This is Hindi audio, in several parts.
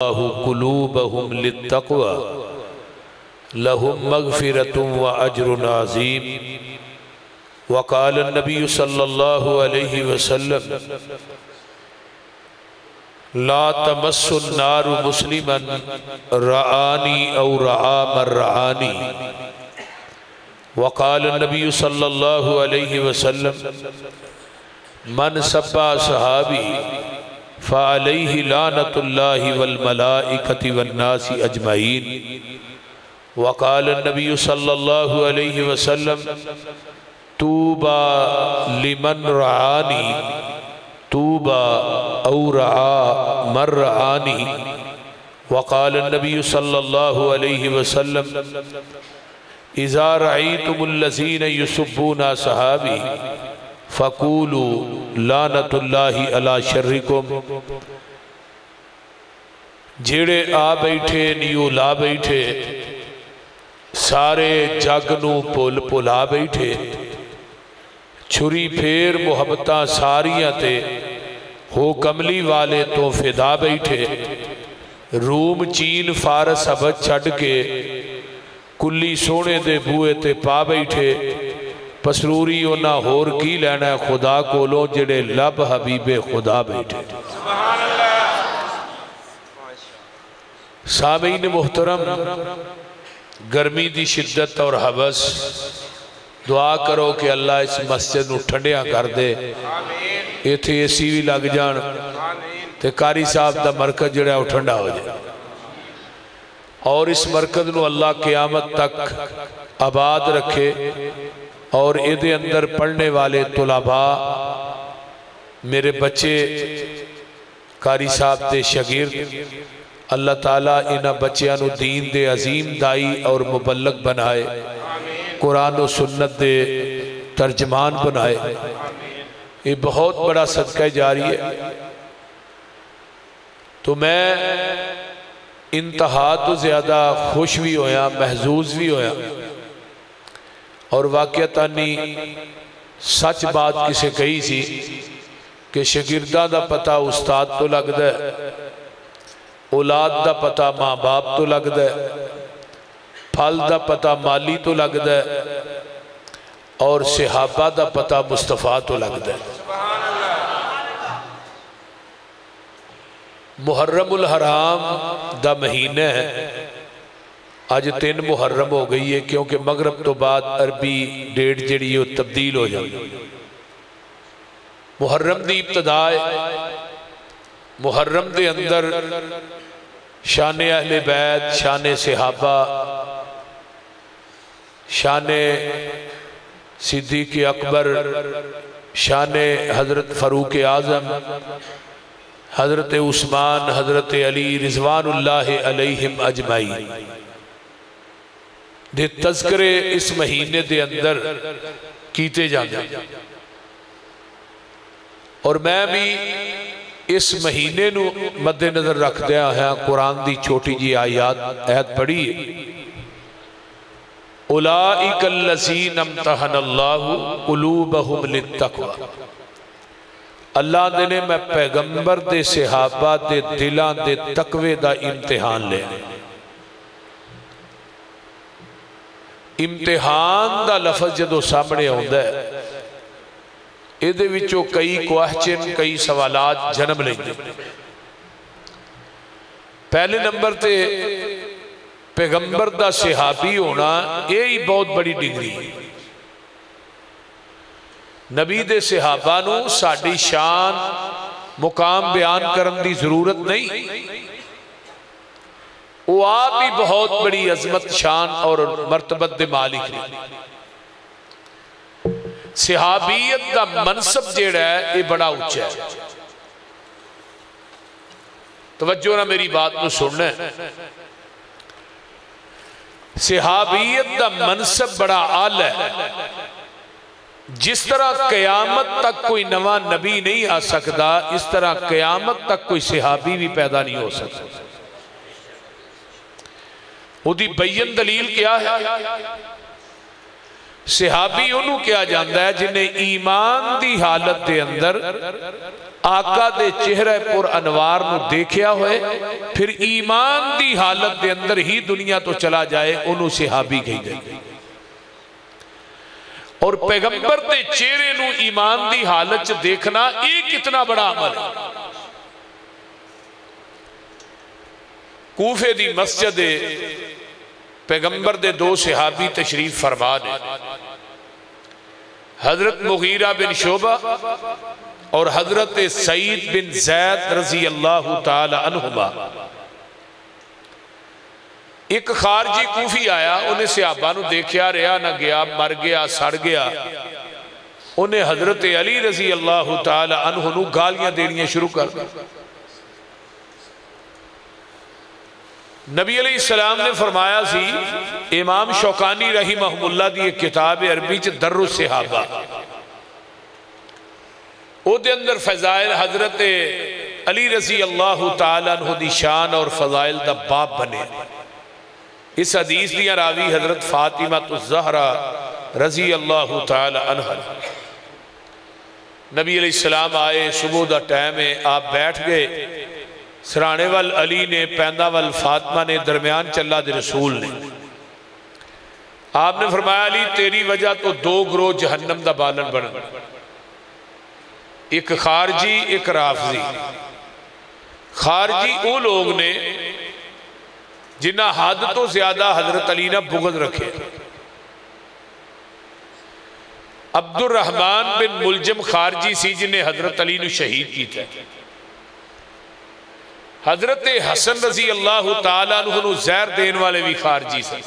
कुलूबहुम लित्तक़वा लहुम मगफ़िरतुम व अजरुन अज़ीम वक़ाल नबी सल्लल्लाहु अलैहि वसल्लम ला तमस्सुन्नारु मुस्लिमन रआनी औ रआ मर रआनी वक़ाल नबी सल्लल्लाहु अलैहि वसल्लम मन सब्बा सहाबी फ़ालही लानतुल्लाहि वल मलाइकति वन्नासी अजमईन वक़ाल नबी सल्लल्लाहु अलैहि वसल्लम तूबा लिमन रआनी तूबा औ रआ मर रआनी वक़ाल नबी सल्लल्लाहु अलैहि वसल्लम इज़ा रईतुमुल्लज़ीन युसुब्बूना सहाबी फ़कूल लानतुल्ला शर्रिकुम जेड़े आ बैठे नियो ला बैठे सारे जग न पुल पुला बैठे छुरी फेर मुहब्बत सारिया ते हो कमली वाले तो फिदा बैठे रूम चीन फारस अबद छड़ के कुली सोने दे बूए ते पा बैठे पसरूरी उन्हें होर की लेना खुदा को जेडे लब हबीबे खुदा बैठे। सामीन मोहतरम, गर्मी की शिद्दत और हवस। दुआ करो कि अल्लाह इस मस्जिद को ठंडिया कर दे। इतने ए सी भी लग जान तो कारी साहब का मरकज जोड़ा वह ठंडा हो जाए। और इस मरकज को अल्लाह क्यामत तक आबाद रखे। और ये अंदर पढ़ने वाले तुलाबा, मेरे बच्चे कारी साहब के शगिर्द, अल्लाह तला इन्ह बच्चों दीन दे अजीम दाई और मुबलक बनाए, कुरान और सुन्नत दे तर्जमान बनाए। ये बहुत बड़ा सदका जारी है। तो मैं इंतहा तो ज़्यादा खुश भी होया, महजूज भी होया। और वाकतानी सच बात किसे कही सी कि शगिरदा का पता उस्ताद तो लगता है, औलाद का पता माँ बाप तो लगता है, फल का पता माली तो लगता है, और सिहाबा का पता मुस्तफ़ा तो लगता है। मुहर्रमुल हराम का महीना है अज तीन मुहर्रम हो गई है, क्योंकि मगरब तो बाद अरबी डेट जी तब्दील हो जाती मुहर्रम की इब्तदा मुहर्रम के अंदर शान अहले बैद शान सिहाबा, शान सिद्दीक अकबर, शान हज़रत फ़रूक आज़म, हज़रत उस्मान, हज़रत अली रिजवान दे तस्करे इस महीने के अंदर किए जाते और मैं भी इस महीने मद्देनजर रखद्या है, कुरान की छोटी जी आयात, ऐत पढ़ी। अल्लाह मैं पैगंबर दे सिहाबा दे दिलों दे तकवे का इम्तिहान लिया। इम्तिहान का लफज जो सामने आता है ये कई क्वेश्चन, कई सवाल जन्म लेंगे पहले नंबर से पैगंबर का सिहाबी होना यही बहुत बड़ी डिग्री है। नबी दे सिहाबा साड़ी शान मुकाम बयान करने की ज़रूरत नहीं। वो आप ही बहुत बड़ी अजमत, शान और मरतबत मालिक ने सिहाबीयत का मनसब जेड़ा है, ये बड़ा उच्चा है। तवज्जो ना मेरी बात को सुनना सिहाबीयत का मनसब बड़ा आल है। जिस तरह कयामत तक कोई नवा नबी नहीं आ सकता, इस तरह कयामत तक कोई सिहाबी भी पैदा नहीं हो सकता। ਉਹਦੀ ਬਈਨ ਦਲੀਲ ਕਿਆ ਹੈ सिहाबी ਉਹਨੂੰ ਕਿਹਾ ਜਾਂਦਾ ਹੈ ਜਿਨੇ ਈਮਾਨ ਦੀ ਹਾਲਤ ਦੇ ਅੰਦਰ ਆਕਾ ਦੇ ਚਿਹਰੇ ਪੁਰ ਅਨਵਾਰ ਨੂੰ ਦੇਖਿਆ ਹੋਏ ਫਿਰ ਈਮਾਨ ਦੀ ਹਾਲਤ ਦੇ ਅੰਦਰ ਹੀ ਦੁਨੀਆ ਤੋਂ ਚਲਾ ਜਾਏ ਉਹਨੂੰ ਸਿਹਾਬੀ ਕਹਿੰਦੇ और पैगंबर के चेहरे ईमान की हालत च देखना ये कितना बड़ा अमल है कूफे की मस्जिद पैगंबर के दो सिहाबी तशरीफ़ फरमा ने हज़रत मुगीरा बिन शोभा और हज़रत सईद बिन जैद रज़ी अल्लाह तहुमा एक खारजी कूफी आया, उन्हें सियाबा देखा रहा ना गया, मर गया, सड़ गया। उन्हें हज़रत अली रज़ी अल्लाह तहु गालियाँ देनिया शुरू कर नबी सलाम ने फरमाया सी, इमाम शौकानी रही महमुल्ला की एक किताब अरबी च, दर्रु सिहाबा। अंदर फजाइल हज़रत अली रज़ी अल्लाह तु शान और फजाइल का बाप बने। इस हदीस दिया रावी हज़रत फातिमा तो जहरा रज़ी अल्लाह तहल नबी सलाम आए, सुबह का टाइम है, आप बैठ गए सराने वाल अली ने, पैदा वाल फातमा ने, दरम्यान चला दे रसूल ने। आपने फरमाया, अली, तेरी वजह तो दो ग्रोह जहन्नम का बालन बन। एक खारजी, एक राफजी। खारजी वो लोग ने, जिन्हें हद तो ज़्यादा हज़रत अली ने बुगद रखे। अब्दुल रहमान बिन मुलजम खारजी सी, जिन्हें हज़रत अली शहीद किया हज़रत हसन रज़ी अल्लाह तु जहर देने वाले भी खारजी से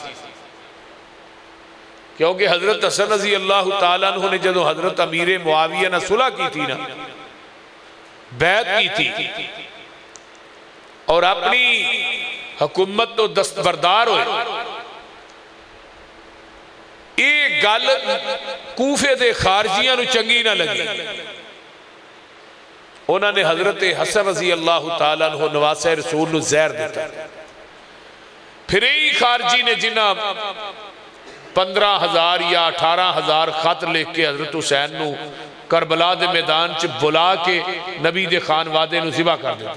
क्योंकि हज़रत हसन रज़ी अल्लाह तु ने जो हज़रत अमीर मुआविया ने सुलह की थी ना, बैत की थी, और अपनी हुकूमत तो दस्तबरदार हो गल कूफे के खारजिया चंगी ना लगी। उन्होंने हज़रत हसन रज़ी अल्लाह तु नवासा रसूल जहर दिता। फिर खारजी ने जिन्हें पंद्रह हज़ार या अठारह हज़ार खत लिख के हज़रत हुसैन करबला के मैदान च बुला के नबी के खान वादे जिबा कर दिया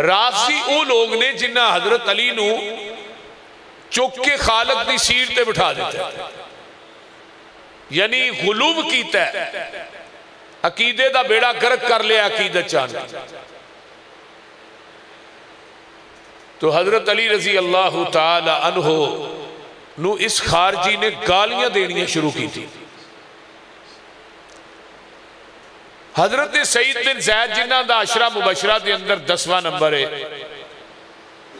राफसी वो लोग ने जिन्हें हज़रत अली चुक के खालक की सीट पर बिठा दिता। यानी गुलूब किया अकीदे का बेड़ा गर्क कर लिया अकीदत चान तो हज़रत अली रज़ी अल्लाह तहो नु इस खारजी ने गालियाँ देनिया शुरू की थी। हज़रत सईद बिन जैद जिन्हों का अशरा मुबशरा के अंदर दसवां नंबर है,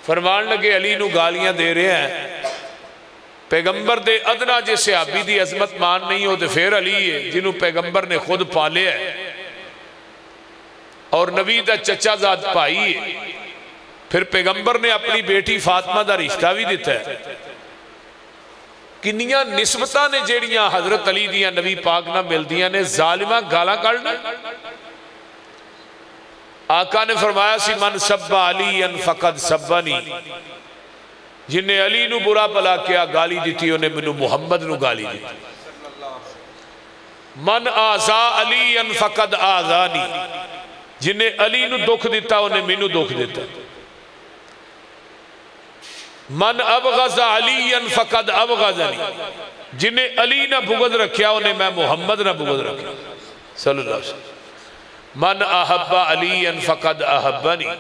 फरमान लगे, अली गालियाँ दे रहे हैं। पैगंबर दे अदना जे सियाबी की अजमत मान नहीं हो तो फिर अली है जिन्होंने पैगंबर ने खुद पालिया और नबी का चचा जात भाई है फिर पैगंबर ने अपनी बेटी फातमा का रिश्ता भी दिता है किनिया निस्बत ने जड़िया हज़रत अली दिया नबी पाक न मिलदिया ने जालिमा गाला कड़ना आका ने फरमाया सी मन सब्बा अली अन फकद सब्बा नहीं जिन्हें अली न बुरा भला किया, गाली दी उन्हें मैनू मुहम्मद न गाली दी मन आजा अली अन फकद आजा नहीं जिन्हें अली न दुख दिता, उन्हें मैनू दुख दिता। मन अबगजा अली अन फकद अबगजा नहीं जिन्हें अली ना बुगद रखा उन्हें मैं मुहम्मद ना बुगद रखा सल्लल्लाहु अलैहि वसल्लम। मन अहब्बा अली अन फकद अहब्बा नहीं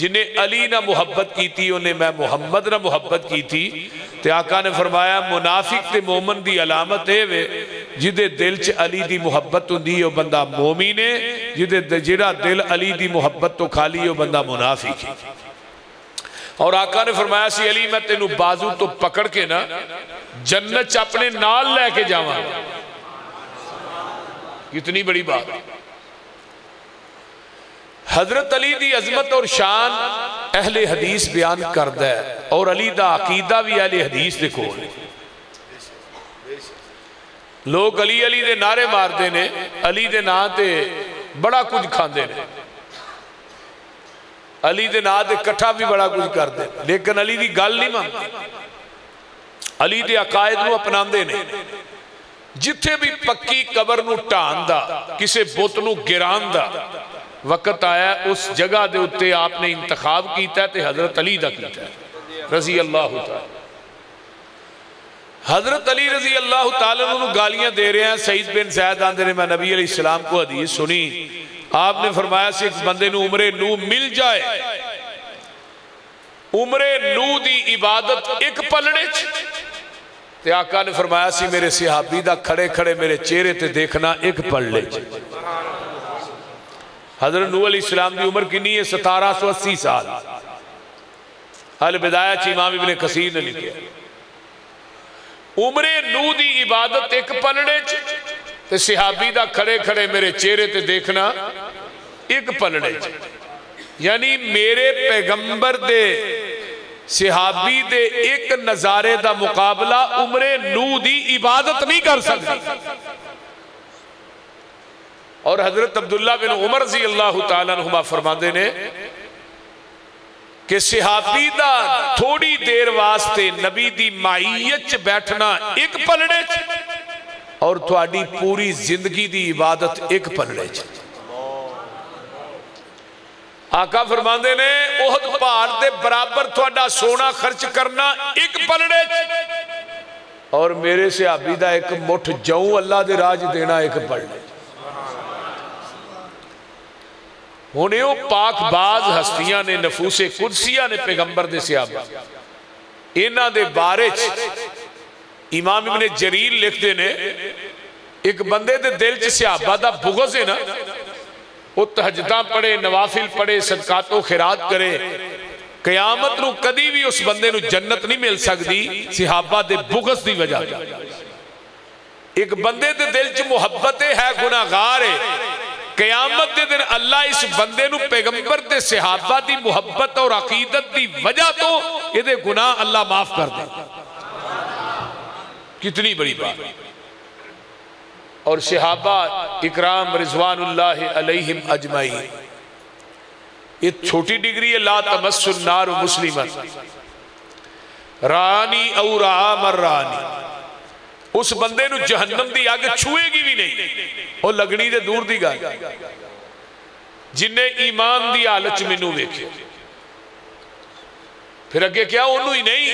जिन्हें अली ना मुहब्बत की थी, उन्हें मैं मुहम्मद ना मुहब्बत की थी। तो आका ने फरमाया, मुनाफिक ते मोमन की अलामत है वे, जिदे दिल च अली की मुहब्बत होंगी वह बंदा मोमी ने जिदे जिहड़ा दिल अली की मुहब्बत तो खाली वह बंदा मुनाफिक है। और आका ने फरमाया सी, अली, मैं तेन बाजू तो पकड़ के ना, जन्नत अपने नाल लैके जावा। कितनी बड़ी बात। हज़रत अली की अजमत और शान अहले हदीस बयान करता है और अली का अकीदा भी अहले हदीस के कोल। लोग अली अली दे नारे मारते ने, अली दे ना ते बड़ा कुछ खाते ने। अली दे ना ते कट्ठा भी बड़ा कुछ करते लेकिन अली की गल नहीं मानते अली दे अकायद को अपना जिथे भी पक्की कबर न ढाण का किसी बुत न गिरान का वक्त आया, उस जगह के उत्ते आपने इंतखाब किया तो हज़रत अली का किया रज़ी अल्लाह हज़रत अली रज़ी अल्लाह तू गालियाँ दे रहे हैं, सईद बिन सैद आते ने, मैं नबी अली इस्लाम को हदीस सुनी। आपने फरमाया से एक बंदे उमरे नू मिल जाए। उमरे नू की इबादत एक पलड़े ते आका ने फरमाया से मेरे सिहाबी का खड़े खड़े मेरे चेहरे ते देखना एक पलड़े हज़रत नू अली सलाम की उम्र किन्नी है? सतारा सौ अस्सी साल। हल बिदाया च इमाम इबन कसीर ने लिखे। उमरे नू की इबादत एक पलड़े च सिहाबी का खड़े खड़े मेरे चेहरे ते देखना एक पलड़े च। यानी मेरे पैगंबर दे, सिहाबी दे एक नजारे का मुकाबला उमरे नू की इबादत नहीं कर सकती और हज़रत अब्दुल्ला बिन उमर जी अल्लाह तुमा फरमाते ने कि सिहाबी का थोड़ी देर वास्ते नबी की माईयत बैठना एक पलड़े और थोड़ी पूरी ज़िंदगी की इबादत एक पलड़े च। आका फरमाते ने ओहद पहाड़ के बराबर थोड़ा सोना खर्च करना एक पलड़े और मेरे सिहाबी का एक मुठ जऊ अल्लाह के राज देना एक पलड़े ਹੁਣ ਇਹ ਪਾਕਬਾਜ਼ ਹਸਤੀਆਂ ਨੇ ਨਫੂਸੇ ਕੁਦਸੀਆ ਨੇ ਪੈਗੰਬਰ ਦੇ ਸਿਆਬਾ ਇਹਨਾਂ ਦੇ ਬਾਰੇ ਚ ਇਮਾਮ ਇਬਨ ਜਰੀਰ ਲਿਖਦੇ ਨੇ ਇੱਕ ਬੰਦੇ ਦੇ ਦਿਲ ਚ ਸਿਆਬਾ ਦਾ ਬੁਗਜ਼ ਹੈ ਨਾ ਉਹ ਤਹਜਦਾਂ ਪੜੇ ਨਵਾਫਿਲ ਪੜੇ ਸਦਕਾਤੋ ਖਿਰਾਤ ਕਰੇ ਕਿਆਮਤ ਨੂੰ ਕਦੀ ਵੀ ਉਸ ਬੰਦੇ ਨੂੰ ਜੰਨਤ ਨਹੀਂ ਮਿਲ ਸਕਦੀ ਸਿਹਾਬਾ ਦੇ ਬੁਗਜ਼ ਦੀ ਵਜ੍ਹਾ ਇੱਕ ਬੰਦੇ ਦੇ ਦਿਲ ਚ ਮੁਹੱਬਤ ਹੈ ਗੁਨਾਹਗਾਰ ਹੈ कयामत के दिन अल्लाह इस बंदे पैगंबर के सिहाबा की मुहब्बत और अकीदत की वजह तो ये गुनाह अल्लाह माफ़ कर दे। कितनी बड़ी बात। और सिहाबा इकराम रिजवान अलहिम अजमाई ये छोटी डिग्री है, ला तमस्नार मुस्लिम रानी और मर रानी। उस बंदे जहन्नम की अग छुएगी भी नहीं। वो लगनी तो दूर की गल। जिन्हें ईमान की हालत मैनू वेखे। फिर अगे क्या ओनू ही नहीं।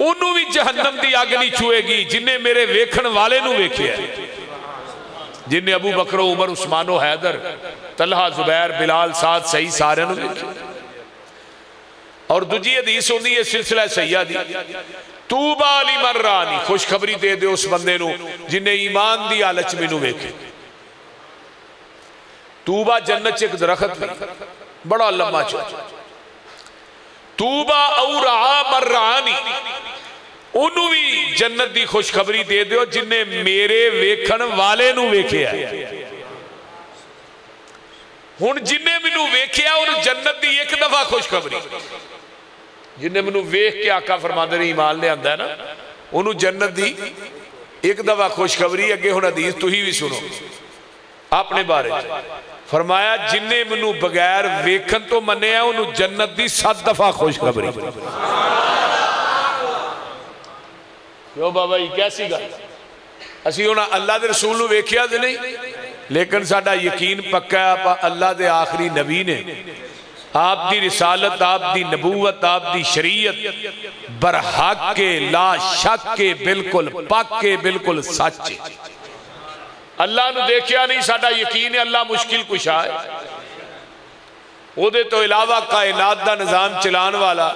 ओनू भी जहन्नम की अग नहीं छुएगी, जिन्हें मेरे वेखन वाले वेखे जिन्हें अबू बकरो, उमर, उस्मानो हैदर, तलहा, जुबैर, बिलाल, साद सही सारे वेखे। और दूजी हदीस होंगी है, सिलसिला सैया दी। तूबा अली मर रहा नहीं खुशखबरी दे दे उस बंदे जिन्हें ईमान की हालत मैनू वेखे तूबा जन्नत एक दरखत बड़ा लंबा चो तूबा मर रहा नहीं ओनू भी जन्नत की खुशखबरी दे दो जिन्हें मेरे वेखन वाले वेख्या हूँ जिन्हें मैनू वेख्या जन्नत की एक दफ़ा खुशखबरी जिन्हें मैं वेख के आका फरमाते ने ईमान लिया ना उन्होंने जन्नत की एक दफ़ा खुशखबरी अगे हूँ अदीस तुम भी सुनो। अपने बारे फरमाया, जिन्हें मैं बगैर वेखन तो मनिया जन्नत की सत दफ़ा खुशखबरी। क्यों बाबा जी, कैसी गल? असं हूँ अल्लाह के रसूल वेख्या तो नहीं, लेकिन साडा यकीन पक्का अल्लाह के आखिरी नबी ने आप दी रिसालत आप दी नबूवत आप दी शरीयत बरहक के ला शक के बिल्कुल पक के बिल्कुल सच। अल्लाह ने देखा नहीं, साडा यकीन है अल्लाह मुश्किल कुशा है वो तो इलावा कायनात का निज़ाम चलाने वाला।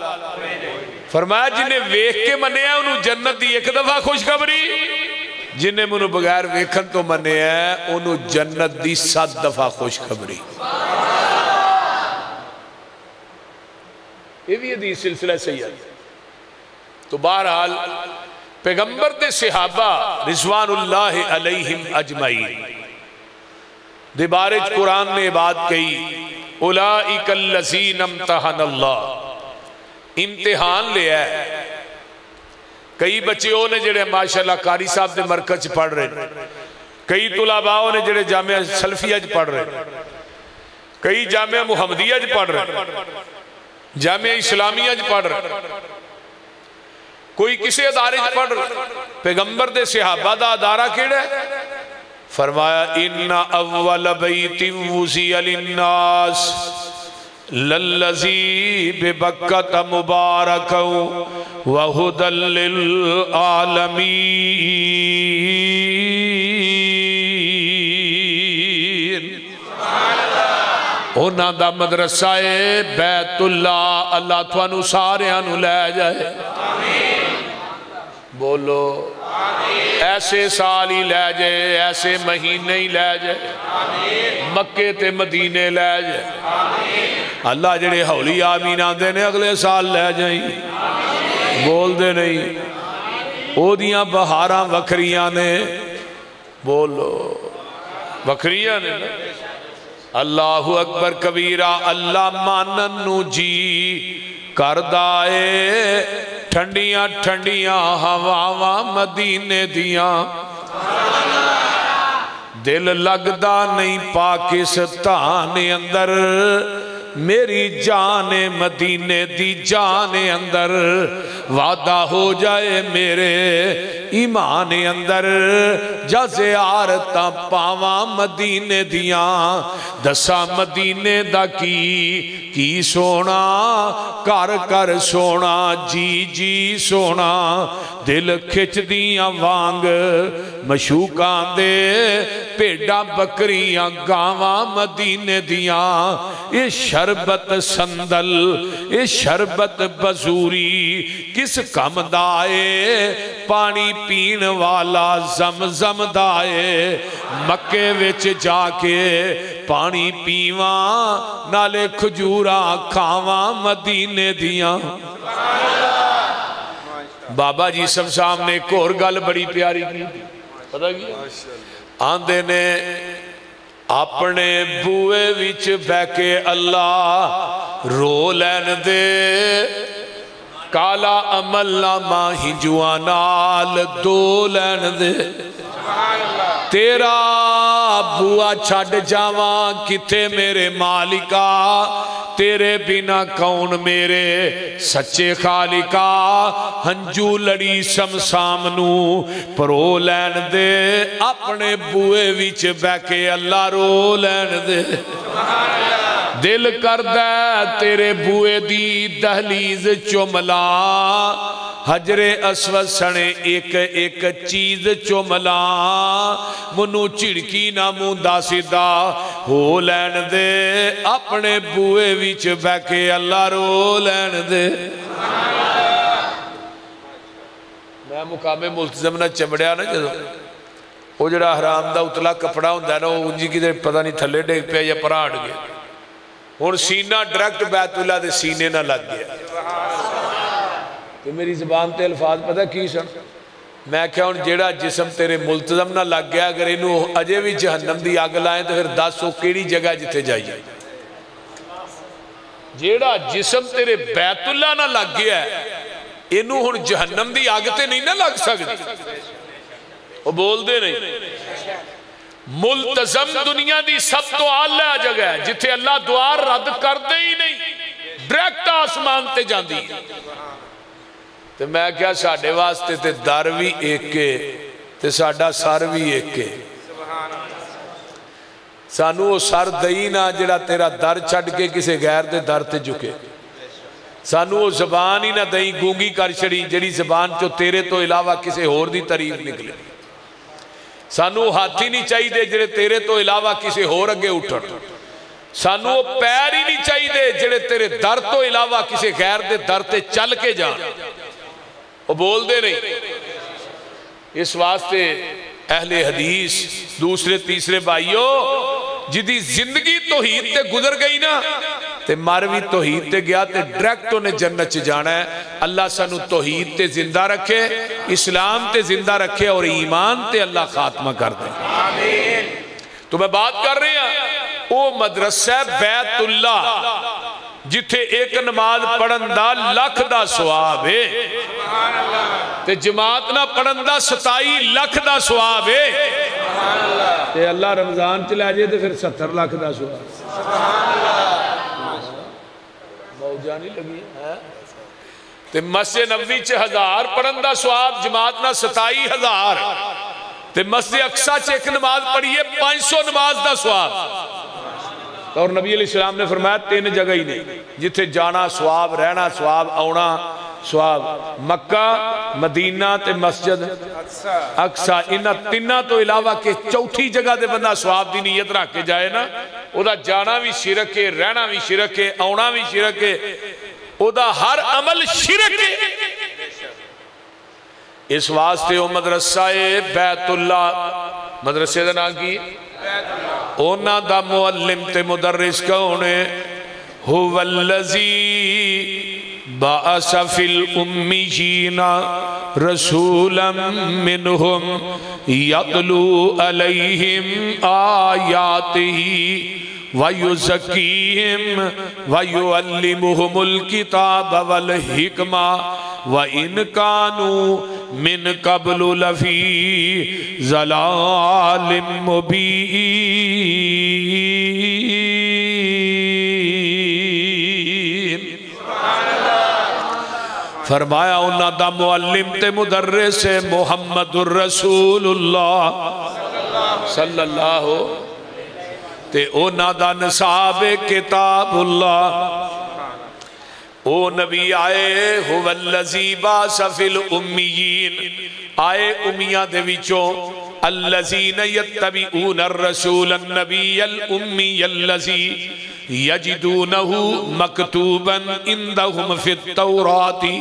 फरमाया, जिन्हें वेख के मनिया उन्होंने जन्नत की एक दफ़ा खुशखबरी। जिन्हें मैं बगैर वेखन तो मनिया उन्होंने जन्नत की सत दफ़ा खुशखबरी। ये भी हदीस सिलसिला सही है तो बहरहाल, पैगंबर के सिहाबा रिजवान अलहिम अजमई दे बारे कुरान ने बात कही उलाजीन इम्तिहान लिया कई बच्चे वो ने जोड़े माशाला कारी साहब के मरकज पढ़ रहे कई तुलाबाओ ने जोड़े जामिया सल्फिया पढ़ रहे कई जामिया मुहमदिया पढ़ रहे जामिया इस्लामिया पढ़। रहे कोई किसी अदारे पढ़। पैगंबर दे सिहाबा का अदारा केड़ा फरमाया, इन्ना अव्वल बैती वुजी अलिन्नास लल्लजी बेबक्कत मुबारक वहुदल आलमी उन्होंने मदरसा है बैतुल्ला अल्लाह थानू सारू लै जाए बोलो ऐसे साल ही लै जाए ऐसे महीने ही लै जाए मक्के ते मदीने लै जाए अल्लाह जेड़े हौली आमीन आते ने अगले साल लै जाई बोलते नहीं ओदिया बहारा वखरिया ने बोलो वखरिया ने अल्लाह अकबर कबीरा, अल्लाह मानन जी कर दाए ठंडिया ठंडिया, हवाव मदीने दिया। दिल लगदा नहीं पाकिस्तान अंदर। मेरी जान मदीने दी जान अंदर। वादा हो जाए मेरे ईमान अंदर। जसे आरत पावा मदीने दिया। दसा मदीने दा की की सोना? कर कर सोना, जी जी सोना। दिल खिच दिया वांग, मशूका दे भेडा बकरियाँ गावा मदीने दिया। ये शरबत संदल ये शरबत बजूरी किस कम दाए? पानी पीन वाला जम जम दाए। मक्के विच जाके पानी पीवा नाले खजूरा खावा मदीने दिया। बाबा जी सब साहब ने एक और गल बड़ी प्यारी की। पता की आंदे ने अपने बूए विच बह के अल्लाह रो लैन दे काला अमलनामा हिंजुआ नाल दो लैन दे तेरा बुआ छड़ जावा किथे मेरे मालिका तेरे बिना कौन मेरे? सच्चे खालिका, हंजू लड़ी शमशाम परो लैन दे, अपने बुए विच बह के अल्लाह रो लैन दे। दिल करदा तेरे बुए दी दहलीज चुमला हजरे असवद सने एक एक चीज़ चुमला मनु झिड़की ना मुंदा सीधा हो लैन दे अपने बुए विच बह के अल्लाह रो लैन दे मैं मुकामे मुलतजम ना चमड़िया ना जो वो जरा हराम का उतला कपड़ा होंगे ना वो उंजी कि पता नहीं थले डिग पिया या भरा अड़ गया हूँ सीना डायरैक्ट बैतुल्ला के सीने ना लग गया तो मेरी जबान से अल्फाज पता की सन? मैं क्या हूँ जोड़ा जिसम तेरे मुलतजम ना लग गया, अगर इनू अजे भी जहन्नम की अग लाए तो फिर दस वो कि जगह जिथे जाइए जेड़ा जिसम तेरे बैतुल्ला ना लग गया इनू हूँ जहन्नम की अग तो नहीं ना लग सकती वो बोलते नहीं। मुलतजम दुनिया की सब तो आला जगह है जिथे अल्लाह दुआ रद्द करते ही नहीं, डायरैक्ट आसमान से जाती है तो मैं क्या साढ़े वास्ते तो दर भी एक तो साडा सर भी एक। सानू सर दई ना जरा तेरा दर छड़ के किसी गैर के दर से झुके। सानू जबान ही ना दई गूँगी कर छड़ी जी जबान चो तेरे तो इलावा किसी होर की तारीफ़ निकले। सानू हाथी नहीं चाहिए जे तेरे तो इलावा किसी होर अगे उठन। सानू पैर ही नहीं चाहिए जेड़े तेरे दर तो इलावा किसी गैर के दर से चल के जान। वो बोलते नहीं। इस वास्ते अहले हदीस, दूसरे, तीसरे भाइयों, जिदी ज़िंदगी तोहीद ते गुजर गई ना, ते मर भी तोहीद ते गया, ते डायरेक्ट उन्हें जन्नत जाना है। अल्लाह सानू तोहीद ते ज़िंदा रखे, इस्लाम ते ज़िंदा रखे और ईमान ते अल्लाह खात्मा कर दे। तो मैं बात कर रही हूँ वो मदरसा बैतुल्ला जिथे एक नमाज़ पढ़न का लख का सुआब है। जमात न पढ़न का सताई लख का सुआब है। अल्लाह रमज़ान च लै जाए तो फिर सत्तर लख का सुआब मस्जिद अक्सा च एक नमाज़ पढ़ी पाँच सौ नमाज़ का सुआब तो और नबी सलाम ने फरमाया तीन जगह ही नहीं जिथे जाना स्वाब रहना स्वाब आना स्वाब मक्का मदीना ते मस्जिद। अच्छा। अक्सा इन्ह तिना तो इलावा के चौथी जगह से बंदा स्वाब की नीयत रख के जाए ना उदा जाना भी शिरक है रहना भी शिरक है आना भी शिरक है उदा हर अमल शिरक है। इस वास्ते वह मदरसा है बैतुल्ला मदरसे का नाम की? ਉਹਨਾਂ ਦਾ ਮੁਅੱਲਿਮ ਤੇ ਮੁਦਰਰਿਸ ਕੌਣ ਹੈ ਹੁਵੱਲਜ਼ੀ बास फिल उम्मीना रसूलम मिनहुम यतलू अलैहिम आयातिही वयुज़कीम वयुअल्लिमुहुमुल किताब वल हिकमा व इन कानू मिन कबलु लफी जलालिम मुबीन फरमाया उन्होंने मुअलिम ते मुदर्रे से मुहम्मद रसूलुल्लाह। सल्लल्लाहु। ते उन्हों का नसाब किताबुल्ला ओ नबी आए, हुवल्लजी सफिल उम्मीयीन। आए उमिया दे विचों यत्तबिऊन रसूल नबी अल उम्मी अल्लजी यजिदूनहु मकतूबन इंदहुम फित तौराती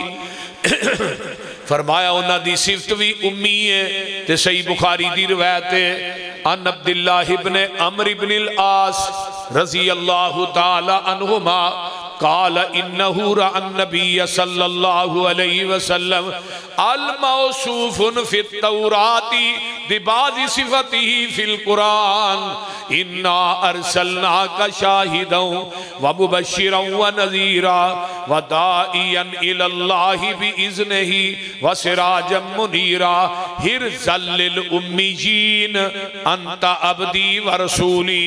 फरमाया उन्हों की सिफत भी उम्मी है तो सही बुखारी की रवायत है अन अब्दुल्ला इब्ने अमर इब्न आस रज़ी अल्लाह तआला अनहुमा काल इन्नहु नबी सल्लल्लाहु अलैहि वसल्लम अल मौसूफुन फित तौराती दिबाजी सिफतिही फिल कुरान इन्ना अरसलना का शाहिदों व मुबशिरों व नज़ीरा व दाइयन इलल्लाहि बिइज़्निही व सिराजम मुनीरा हिर जल्लिल उम्मीजीन अंत अबदी व रसूली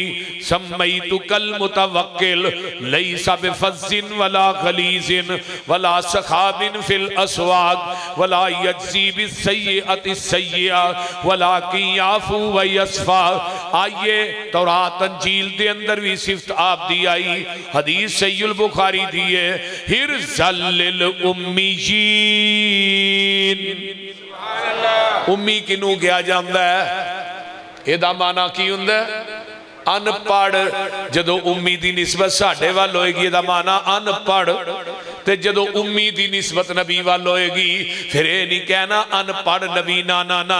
सम्मैतु कल मुतवक्किल लैसा मजिन वला खलीजिन वला सखाबिन फिल असवाग वला यजीब सैयत सैया वला की याफू वसफा आइए तौरात अंजील के अंदर भी सिफत आप दी आई, हदीस सैयुल बुखारी दी है, हिर जल उम्मीजीन। उम्मी किनू गया जाता है? यदा माना की होंगे ਅਨਪੜ ਜਦੋਂ ਉਮੀ ਦੀ ਨਿਸਬਤ ਸਾਡੇ ਵੱਲ ਹੋਏਗੀ ਇਹਦਾ ਮਾਨਾ ਅਨਪੜ ਤੇ ਜਦੋਂ ਉਮੀ ਦੀ ਨਿਸਬਤ ਨਬੀ ਵੱਲ ਹੋਏਗੀ ਫਿਰ ਇਹ ਨਹੀਂ ਕਹਿਣਾ ਅਨਪੜ ਨਬੀ ਨਾ ਨਾ ਨਾ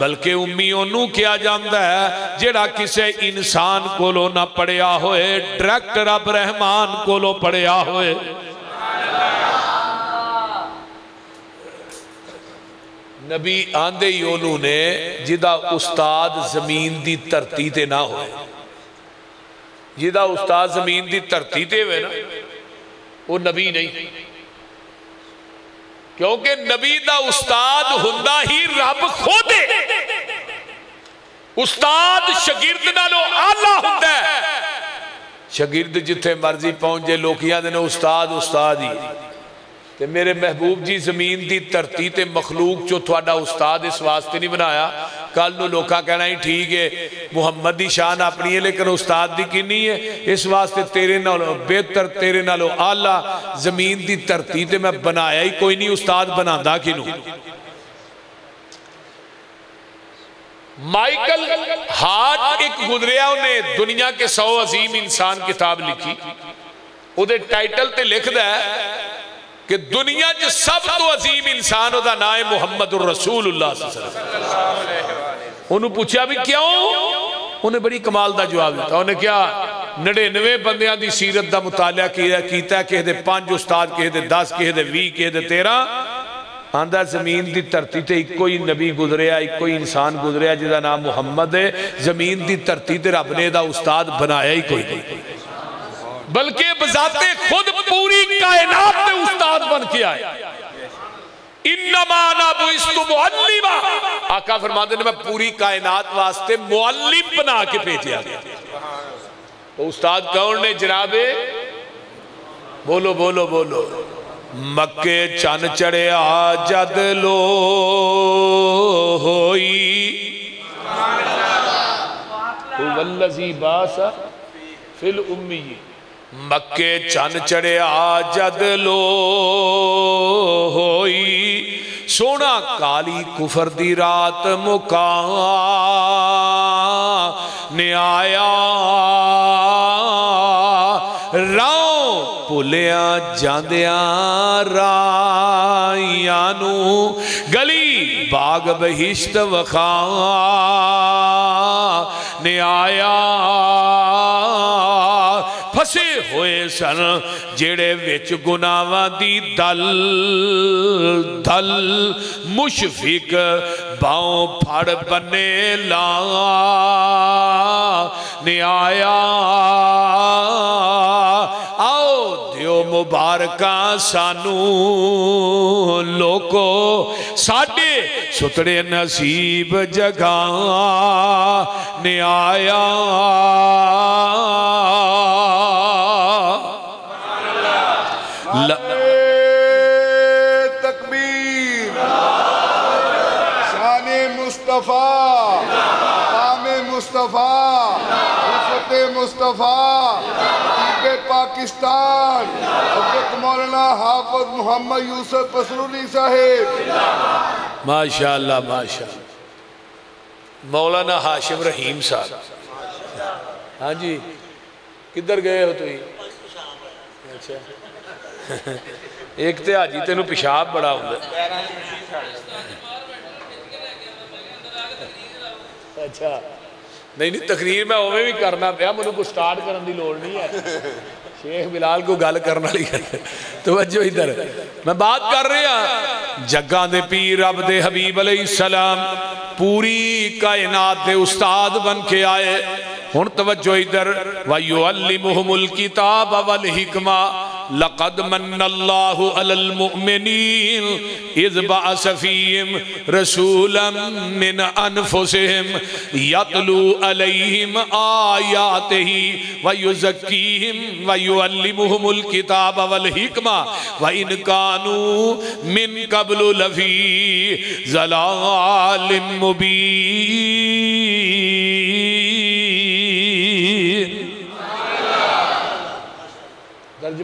ਬਲਕਿ ਉਮੀ ਉਹਨੂੰ ਕਿਹਾ ਜਾਂਦਾ ਹੈ ਜਿਹੜਾ ਕਿਸੇ ਇਨਸਾਨ ਕੋਲੋਂ ਨਾ ਪੜਿਆ ਹੋਏ ਡਾਇਰੈਕਟ ਰੱਬ ਰਹਿਮਾਨ ਕੋਲੋਂ ਪੜਿਆ ਹੋਏ नबी आंदे ही उन्होंने जिदा उस्ताद जमीन की धरती ते ना हो जिदा उस्ताद जमीन की धरती ते हो ना वो नबी नहीं क्योंकि नबी का उस्ताद होंदा ही रब खुद उस्ताद शगिर्द नालों आला होंदा शगिर्द जिथे मर्जी पहुंच जाए लोग आते उस्ताद उस्ताद ही ਤੇ ਮੇਰੇ ਮਹਿਬੂਬ ਜੀ ਜ਼ਮੀਨ ਦੀ ਧਰਤੀ ਤੇ ਮਖਲੂਕ ਚੋਂ ਤੁਹਾਡਾ ਉਸਤਾਦ ਇਸ ਵਾਸਤੇ ਨਹੀਂ ਬਣਾਇਆ ਕੱਲ ਨੂੰ ਲੋਕਾਂ ਕਹਿਣਾ ਹੀ ਠੀਕ ਹੈ ਮੁਹੰਮਦ ਦੀ ਸ਼ਾਨ ਆਪਣੀ ਹੈ ਲੇਕਿਨ ਉਸਤਾਦ ਦੀ ਕਿੰਨੀ ਹੈ ਇਸ ਵਾਸਤੇ ਤੇਰੇ ਨਾਲੋਂ ਬਿਹਤਰ ਤੇਰੇ ਨਾਲੋਂ ਆਲਾ ਜ਼ਮੀਨ ਦੀ ਧਰਤੀ ਤੇ ਮੈਂ ਬਣਾਇਆ ਹੀ ਕੋਈ ਨਹੀਂ ਉਸਤਾਦ ਬਣਾਉਂਦਾ ਕਿਨੂੰ माइकल हार्ट एक गुजरिया उन्हें दुनिया के सौ अजीम इंसान किताब लिखी ਉਹਦੇ ਟਾਈਟਲ ਤੇ ਲਿਖਦਾ कि दुनिया च सब तो अजीम इंसान, ओदा ना है मुहम्मद रसूल ओनू पूछा भी क्यों? उन्हें बड़ी कमाल का जवाब दिता। उन्हें क्या नड़िनवे बंद की सीरत का मुताल किया किसी उसताद उस्ताद, किसी के दस, किसी के भी किसी के तेरह। आंदा, ज़मीन की धरती से एको ही नबी गुजरिया एको ही इंसान गुजरिया जिसका नाम मुहम्मद है। ज़मीन की धरती से रब ने उसताद बनाया ही कोई नहीं। बल्कि बजाते खुद पूरी कायनात में उस्ताद बन के आए। पूरी कायनात बना के भेजा तो उस्ताद कौन ने जनाबे? बोलो बोलो बोलो। मक्के चन चढ़िया जद लो होई। बास फिल उम्मी मक्के चन चढ़िया जद लो होई सोना काली कुफर दी रात मुका न्याया राव भुलिया जाद्या राइया गली बाग बहिश्त वखा न्याया फसे होए सन, जेड़े विच गुनावां दी दल दल मुशफिक बाहों फड़ बने ला न्याया आओ दियो मुबारक सानू, लोको साडे सुतड़े नसीब जगा न्याया तकबीर। शान मुस्तफ़ा। काम मुस्तफ़ा। मुस्तफ़ा। पाकिस्तान। हज़रत मौलाना हाफिज मोहम्मद यूसुफ पसरूनी साहेब। माशा माशा मौलाना हाशिम रहीम साहब। हाँ जी। किधर गए हो तुम अच्छा। एक तो हाजी तेन पेशाब बड़ा होंगे अच्छा नहीं नहीं तकरीर मैं उवें भी करना पाया मैं को स्टार्ट करने की लड़ नहीं है शेख बिलाल को गल करने वाली तवज्जो इधर मैं बात कर रहा जग्गा दे पीर रब दे हबीब सलाम पूरी कायनात दे उस्ताद बन के आए हूँ तवज्जो इधर वायु अली मुहमुल किताब वल हिकमा लकद मन्नल्लाहु इज़ बअसफीम रसूलम मिन अनफुसिहिम, यतलू अलैहिम आयातिही व युज़क्कीहिम व युअल्लिमुहुमुल किताब वल हिकमा, व इन कानू मिन कब्लु लफी ज़लालिम मुबीन।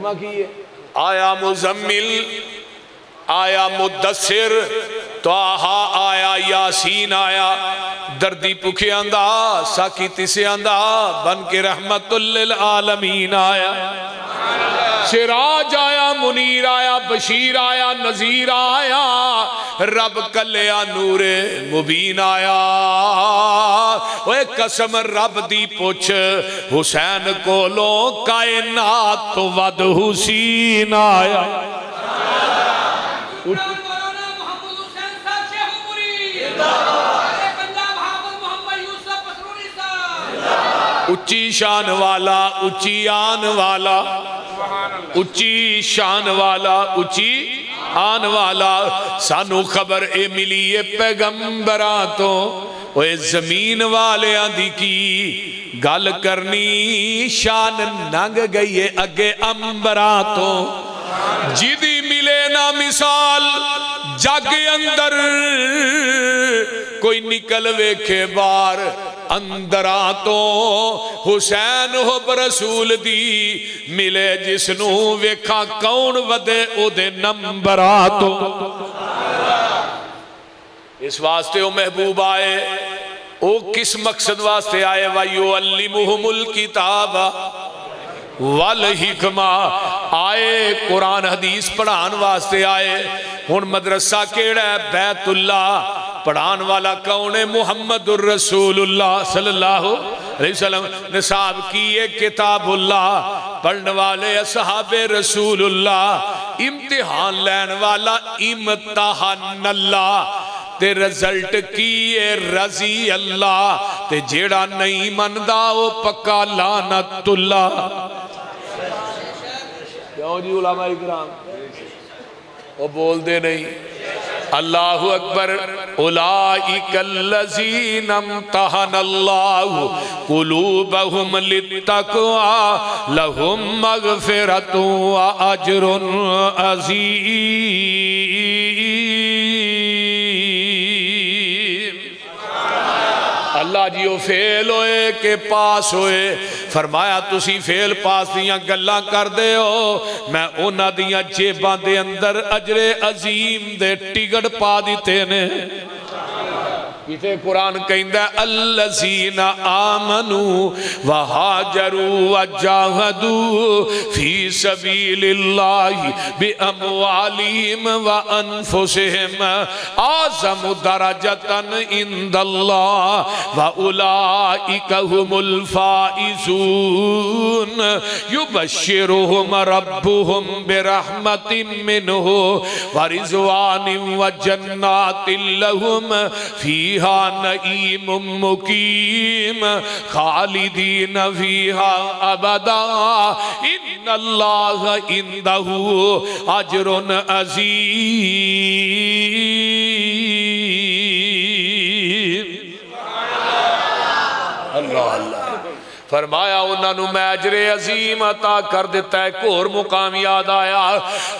तर्जमा की है। आया मुजम्मिल, आया मुदसर तो आहा आया यासीन आया। दर्दी पुखे आंदा, साकी तिसे आंदा बन के रहमतुल्लिल आलमीन आया। सिराज आया मुनीर आया बशीर आया नजीर आया रब कल्या नूरे मुबीन आया। ओए कसम रब दी पुछ हुसैन कोलो कायनात तो वद हुसैन आया। उच्ची शान वाला उच्ची आन वाला। उच्ची शान वाला, उची आन वाला। सानू खबर ए मिली ए पैगंबरा तो। ओए ज़मीन वाले दी की गल करनी? शान नंग गई है अगे अंबरा तो। जिदी मिले ना मिसाल जग अंदर। कोई निकल वेखे बार अंदरा तो हुसैन हो रसूल दी मिले जिसनू वेखा कौन वदे ओदे नंबरा तो इस वास्ते वो महबूब आए, ओ किस मकसद वास्ते आए? वायु अली मुहमुल किताब। वल हिकमा, आए कुरान हदीस पढ़ान वास्ते आए। हूँ मदरसा केड़ा है? बैतुल्ला पढ़ान वाला कौन है? मुहम्मद रसूलुल्लाह सल्लल्लाहु अलैहि वसल्लम। निसाब की ये किताबुल्लाह। पढ़ने वाले असहाबे रसूलुल्लाह। इम्तिहान लैन वाला इम्तहान अल्लाह ते रिज़ल्ट की है? रज़ी अल्लाह ते जेड़ा नहीं मनदा वो पक्का लानतुल्ला क्यों जी उलामा इकराम। वो बोलते नहीं। अल्लाह अकबर। अजरुन अजीम। जी वो फेल होए, के पास होए। फरमाया, तुसी फेल पास दियाँ गल्ला कर दे हो। मैं उन्हां जेबां दे अंदर अजरे अजीम दे टिकट पा दिते ने। इथे कुरान कहंदा, अल्लजीना आमनु व हाजरू व जाहदू फ़ी सबीलिल्लाहि बि अमवालिहिम व अनफुसिहिम। आज़म दरजतन इंदल्लाह व उलाइका हुमुल फाइजून। युबश्शिरुहुम रब्बुहुम बिरहमतिन मिनहु व रिज़वानिन व जन्नातिन लहुम फीहा नईम मुकीम खालिदीन फीहा अबदा। इन्नल्लाह इंदहु अजरुन अजीम। अल्लाह अल्लाह। फरमाया, उन्होंने मैं अजरे अजीम अता कर दिता है घोर मुकाम याद आया।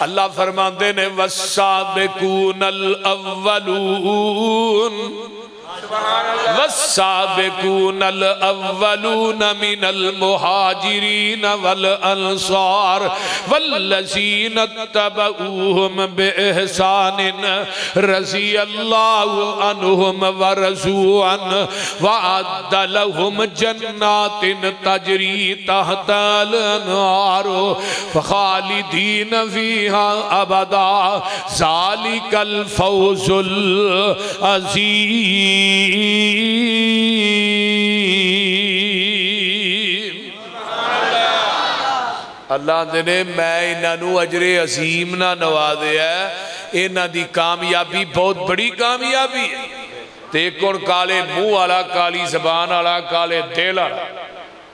अल्लाह फरमाते ने वसा बेकून अल अवलून मिनल मुहाजिरीन वल अंसार वल्लजीन तबऊहुम बिइहसानिन रज़ी अल्लाहु अन्हुम व रज़ू अन वअद्द लहुम जन्नातिन तजरी तहतल अनहार खालिदीन फीहा अबदा ज़ालिकल फौजुल अजीम अल्लाह ने, मैं इन्हों अजरे अजीम ना नवा दिया इन्हों की कामयाबी बहुत बड़ी कामयाबी है। एक हूँ काले मूँह वाला काली जबान वाला काले दिल वाला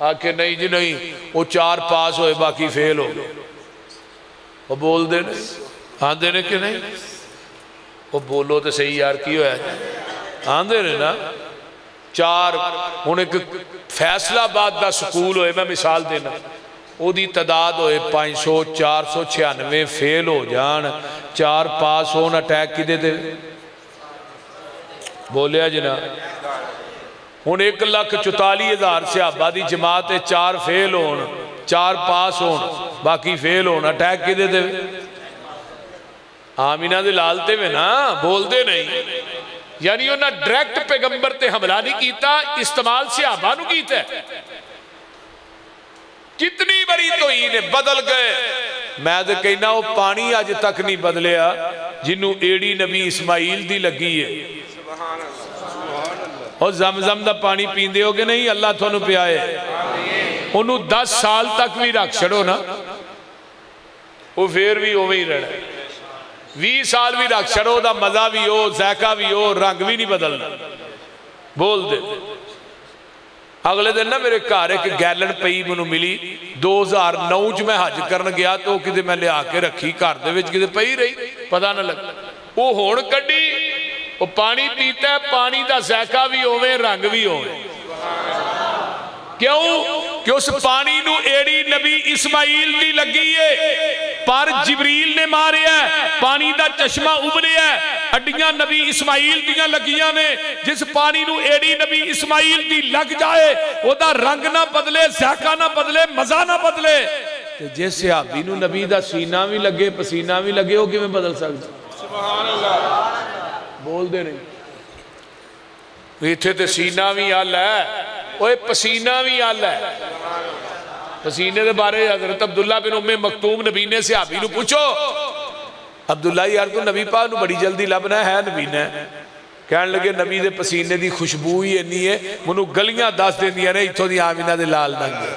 आके नहीं जी, नहीं, वो चार पास होए, बाकी फेल हो गए। वो बोलते आते ने कि नहीं? वो बोलो तो सही यार, की होया आंदे ने ना, चार हूँ एक फैसलाबाद का स्कूल हो मैं मिसाल देना। वो तादाद होए पाँच सौ, चार सौ छियानवे, फेल हो जान, चार पास हो अटैक कि बोलिया जी ना हूँ एक लख चौताली हज़ार सिहाबा की जमात है चार फेल हो चार पास हो बाकी फेल हो अटैक कि आम इन्हों लालते में ना बोलते नहीं। ਯਾਨੀ ਉਹਨਾਂ ਡਾਇਰੈਕਟ ਪੈਗੰਬਰ ਤੇ ਹਮਲਾ ਨਹੀਂ ਕੀਤਾ ਇਸਤਮਾਲ ਸਿਹਾਬਾ ਨੂੰ ਕੀਤਾ ਕਿਤਨੀ ਬੜੀ ਤੋਈ ਨੇ ਬਦਲ ਗਏ ਮੈਂ ਤੇ ਕਹਿਣਾ ਉਹ ਪਾਣੀ ਅੱਜ ਤੱਕ ਨਹੀਂ ਬਦਲਿਆ ਜਿਹਨੂੰ ਏੜੀ ਨਬੀ ਇਸਮਾਈਲ ਦੀ ਲੱਗੀ ਹੈ ਸੁਭਾਨ ਅੱਲਾਹ ਉਹ ਜ਼ਮਜ਼ਮ ਦਾ ਪਾਣੀ ਪੀਂਦੇ ਹੋ ਕਿ ਨਹੀਂ ਅੱਲਾ ਤੁਹਾਨੂੰ ਪਿਆਏ ਉਹਨੂੰ 10 ਸਾਲ ਤੱਕ ਵੀ ਰੱਖ ਛੜੋ ਨਾ ਉਹ ਫੇਰ ਵੀ ਉਵੇਂ ਹੀ ਰਹਿਣਾ 20 ਸਾਲ ਵੀ ਰੱਖ ਛੜੋ ਦਾ ਮਜ਼ਾ ਵੀ ਉਹ, ਜ਼ਾਇਕਾ ਵੀ ਉਹ, ਰੰਗ ਵੀ ਨਹੀਂ ਬਦਲਦਾ। ਬੋਲ ਦੇ। ਅਗਲੇ ਦਿਨ ਨਾ ਮੇਰੇ ਘਰ ਇੱਕ ਗੈਲਨ ਪਈ ਮੈਨੂੰ ਮਿਲੀ। 2009 ਚ ਮੈਂ ਹੱਜ ਕਰਨ ਗਿਆ ਤੇ ਉਹ ਕਿਤੇ ਮੈਂ ਲਿਆ ਕੇ ਰੱਖੀ, ਘਰ ਦੇ ਵਿੱਚ ਕਿਤੇ ਪਈ ਰਹੀ, ਪਤਾ ਨਾ ਲੱਗ ਉਹ ਹੁਣ ਕੱਢੀ। ਉਹ ਪਾਣੀ ਪੀਤਾ, ਪਾਣੀ ਦਾ ਜ਼ਾਇਕਾ ਵੀ ਹੋਵੇ, ਰੰਗ ਵੀ ਹੋਵੇ। ਕਿਉਂ? कि उस पानी एड़ी नबी इस्माइल दी लगी है पर जिबरील ने मारिया पानी का चश्मा उभरिया अड्डियाँ नबी इस्माइल दियाँ ने। जिस पानी एड़ी नबी इस्माइल दी लग जाए, ओदा रंग ना बदले जैका ना बदले, मज़ा ना बदले। जिस सिहाबी नबी दा सीना भी लगे, पसीना भी लगे वो किवें बदल सकदा? सुभान अल्लाह बोल दे नहीं इथे ते सीना भी हल है ओए, पसीना भी हल है। पसीने के बारे हज़रत अब्दुल्ला बिन उम्मे मकतूम नबी ने सिहाबी नु पूछो, अब्दुल्ला यार तू नबी पा बड़ी जल्दी लभना है, नबी ने? कह लगे, नबी के पसीने की खुशबू ही इन्नी है मैं गलियाँ दस देंदिया ने इतों दी आमिना दे लाल नंगे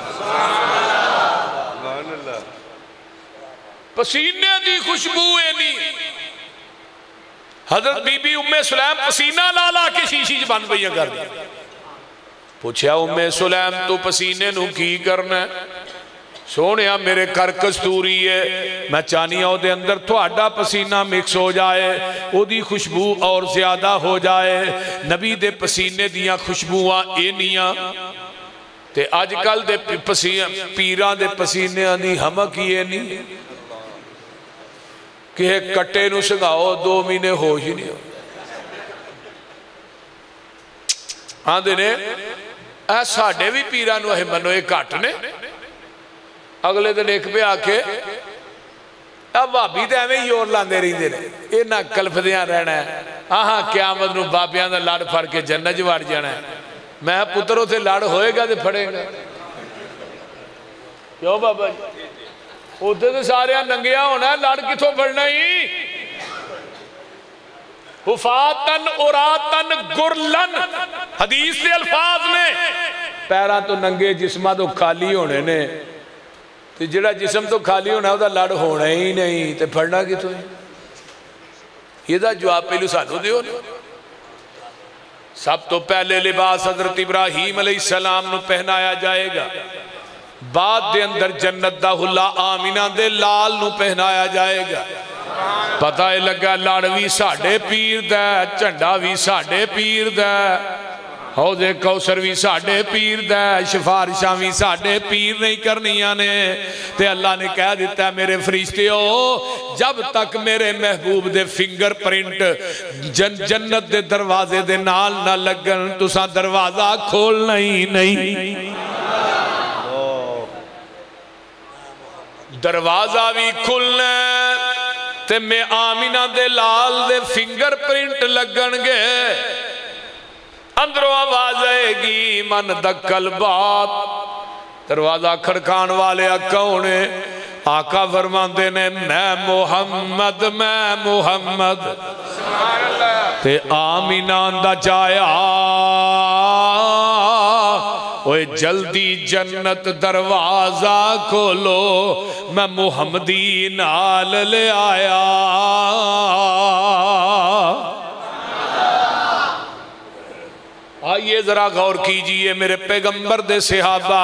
पसीने की खुशबू इन्नी। हज़रत बीबी उम्मे सुलैम पसीना ला ला के शीशी च बंद पई कर ਪੁੱਛਿਆ ਉਮੇ ਸੁਲੈਮ ਤੂੰ ਪਸੀਨੇ ਨੂੰ ਕੀ ਕਰਨਾ ਸੋਹਣਿਆ ਮੇਰੇ ਕਰ ਕਸਤੂਰੀ ਏ ਮੈਂ ਚਾਹਨੀ ਆ ਉਹਦੇ ਅੰਦਰ ਤੁਹਾਡਾ ਪਸੀਨਾ ਮਿਕਸ ਹੋ ਜਾਏ ਉਹਦੀ ਖੁਸ਼ਬੂ ਔਰ ਜ਼ਿਆਦਾ ਹੋ ਜਾਏ ਨਬੀ ਦੇ ਪਸੀਨੇ ਦੀਆਂ ਖੁਸ਼ਬੂਆਂ ਇਨੀਆਂ ਤੇ ਅੱਜ ਕੱਲ ਦੇ ਪੀਰਾਂ ਦੇ ਪਸੀਨਿਆਂ ਦੀ ਹਮਕ ਹੀ ਨਹੀਂ ਕਿ ਕੱਟੇ ਨੂੰ ਸੰਘਾਓ 2 ਮਹੀਨੇ ਹੋਸ਼ ਹੀ ਨਹੀਂ ਆਂਦੇ ਨੇ ਇਹ ਸਾਡੇ ਵੀ ਪੀਰਾਂ ਨੂੰ ਇਹ ਮੰਨੋ, ਇਹ ਘੱਟ ਨੇ। ਅਗਲੇ ਦਿਨ ਇੱਕ ਪਿਆ ਆਖੇ, ਆ ਭਾਬੀ ਤੇ ਐਵੇਂ ਹੀ ਜ਼ੋਰ ਲਾਉਂਦੇ ਰਹਿੰਦੇ ਨੇ। ਇਹਨਾਂ ਕਲਫਦਿਆਂ ਰਹਿਣਾ ਆਹਾਂ, ਕਿਆਮਤ ਨੂੰ ਬਾਬਿਆਂ ਦਾ ਲੜ ਫੜ ਕੇ ਜੰਨਤ 'ਚ ਵੜ ਜਾਣਾ ਮੈਂ ਪੁੱਤਰ, ਉਥੇ ਲੜ ਹੋਏਗਾ ਤੇ ਫੜੇਗਾ। ਕਿਉਂ ਬਾਬਾ ਜੀ? ਉਥੇ ਤੇ ਸਾਰਿਆਂ ਨੰਗਿਆ ਹੋਣਾ, ਲੜ ਕਿੱਥੋਂ ਫੜਨਾ ਹੀ हुफातन, उरातन, गुरलन। हदीस के अल्फाज ने। पैरों तो नंगे जिसम तो खाली होने ने। तो जोड़ा जिसम तो खाली होना वह लड़ होना ही नहीं। तो फड़ना कितों यदा जवाब पहलू सानू दो सब तो पहले लिबास हज़रत इब्राहिम सलाम पहनाया जाएगा। बाद दे अंदर जन्नत का हुला आमिना दे लाल पहनाया जाएगा। पता है लगा लड़ भी साढ़े पीर द झंडा भी साढ़े पीर द दौदे कौसर भी साढ़े पीर दिफारिशा भी साढ़े पीर नहीं करनिया ने ते अल्लाह ने कह दिता मेरे फरिश्ते हो जब तक मेरे महबूब दे फिंगर प्रिंट जन जन्नत दे दरवाजे दे नाल ना लगन तुसा दरवाज़ा खोलना ही नहीं दरवाज़ा भी खुलना ਤੇ ਮੈਂ ਆਮਿਨਾ ਦੇ ਲਾਲ ਦੇ ਫਿੰਗਰਪ੍ਰਿੰਟ ਲੱਗਣਗੇ ਅੰਦਰੋਂ ਆਵਾਜ਼ ਆਏਗੀ ਮਨ ਦਕਲ ਬਾਤ ਦਰਵਾਜ਼ਾ ਖੜਕਾਣ ਵਾਲਿਆ ਕੌਣ ਹੈ ਆਕਾ ਫਰਮਾਉਂਦੇ ਨੇ ਮੈਂ ਮੁਹੰਮਦ ਮੈਂ ਮੁਹੰਮਦ ਸੁਭਾਨ ਅੱਲਾਹ ਤੇ ਆਮਿਨਾ ਦਾ ਜਾਇਆ ओए जल्दी जन्नत दरवाज़ा खोलो मैं मुहम्मदी नाल ले आया। आइए जरा गौर कीजिए, मेरे पैगंबर दे सिहाबा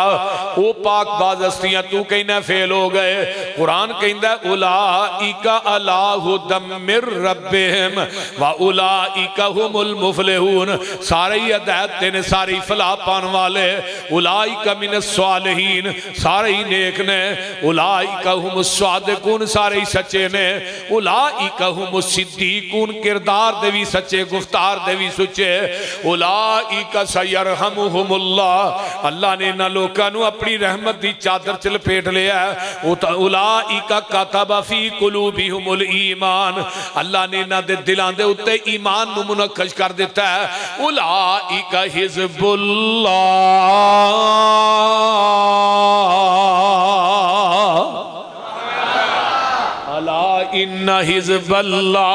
वो पाक बाज हस्तियाँ तू कहना फेल हो गए। कुरान कहता उला इका अलाहुदमिर रब्बिहिम व उला इका हुमुल मुफलिहून। सारे ही हदायत सारी फलाह पान वाले। उला इका मिन स्वालिहीन, सारे ही नेक ने। उला इका हुम स्वादिकून, सारे ही सच्चे ने। उला इका हुम सिद्दीकून, किरदार दे भी सच्चे, गुफ्तार दे भी सच्चे। अल्लाह ने लोगों अपनी रहमत की चादर च लपेट लिया उला इका काताबा फ़ी कुलूबी हुमुल ईमान। अल्लाह ने इन्होंने दिलों के उत्ते ईमान मुनकश कर दिता है। उला हिजबुल्ला अला हिजबल्ला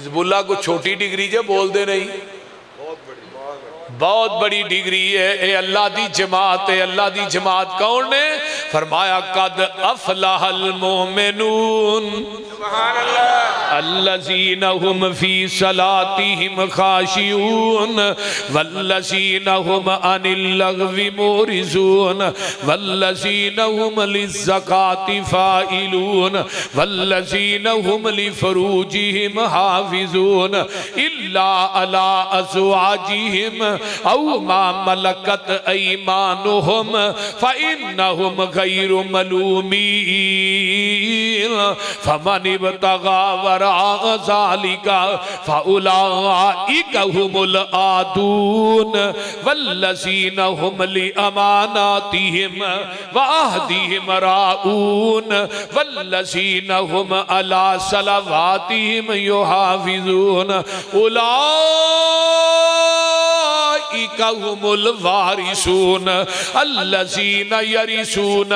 हिजबुल्ला को छोटी डिग्री जो बोलते नहीं। बहुत बड़ी डिग्री है। ए अल्लाह दी जमात है अल्लाह दी जमात कौन ने फरमाया कद अफलाहल मोमिनून। अल्लजीन हुम फ़ी सलातिहिम खाशियून वल्लजीन हुम अनिल लगवी मोरिजून। वल्लजीन हुम लिज़काति फाइलून। वल्लजीन हुम लिफरूजिहिम हाफिजून। इल्ला अला अज़वाजिहिम। औ मा मलकत ईमानुहुम फइन्नहुम गैरु मलूमीन फमन इब्तगा वरा ज़ालिका फउलाइका हुमुल आदून वल्लज़ीना हुम लिअमानातिहिम व अहदिहिम राऊन वल्लज़ीना हुम अला सलवातिहिम युहाफिजून वारिसून अल्लज़ीन यरिसून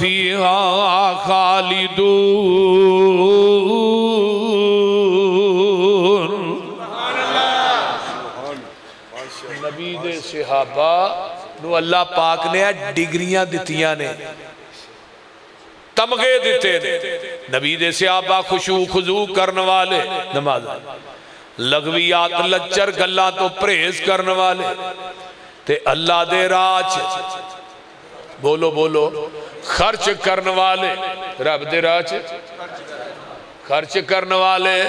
फीहा खालिदून नबी दे सहाबा नु अल्लाह पाक ने डिग्रियाँ दित्तियाँ ने तमगे दिते नबी दे सहाबा खुशू खुजू करने वाले नमाज़ ਲਗਵੀਆਤ ਲੱਚਰ ਗੱਲਾਂ ਤੋਂ ਪਰਹੇਜ਼ ਕਰਨ ਵਾਲੇ ਤੇ ਅੱਲਾ ਦੇ ਰਾਹ 'ਚ ਬੋਲੋ ਬੋਲੋ ਖਰਚ ਕਰਨ ਵਾਲੇ ਰੱਬ ਦੇ ਰਾਹ 'ਚ ਖਰਚ ਕਰਨ ਵਾਲੇ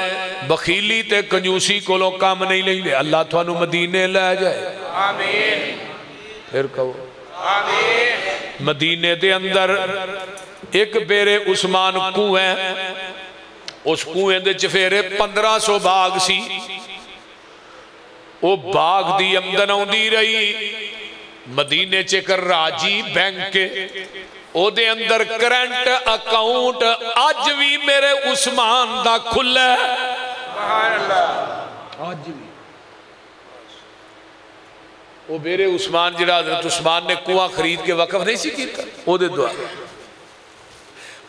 ਬਖੀਲੀ ਤੇ ਕੰਜੂਸੀ ਕੋਲੋਂ ਕੰਮ ਨਹੀਂ ਲੈਂਦੇ ਅੱਲਾ ਤੁਹਾਨੂੰ ਮਦੀਨੇ ਲੈ ਜਾਏ ਆਮੀਨ ਫਿਰ ਕਹੋ ਆਮੀਨ ਮਦੀਨੇ ਦੇ ਅੰਦਰ ਇੱਕ ਬੇਰੇ ਉਸਮਾਨ उस कुएँ चफेरे पंद्रह सौ बाग सी। वो की आमदन आती रही। मदीने च एक राज़ी बैंक। अंदर करंट अकाउंट। अज भी मेरे उस्मान का खुला अज भी। वो मेरे उस्मान जरा उस्मान ने कुआँ खरीद के वकफ नहीं सी किया द्वारा।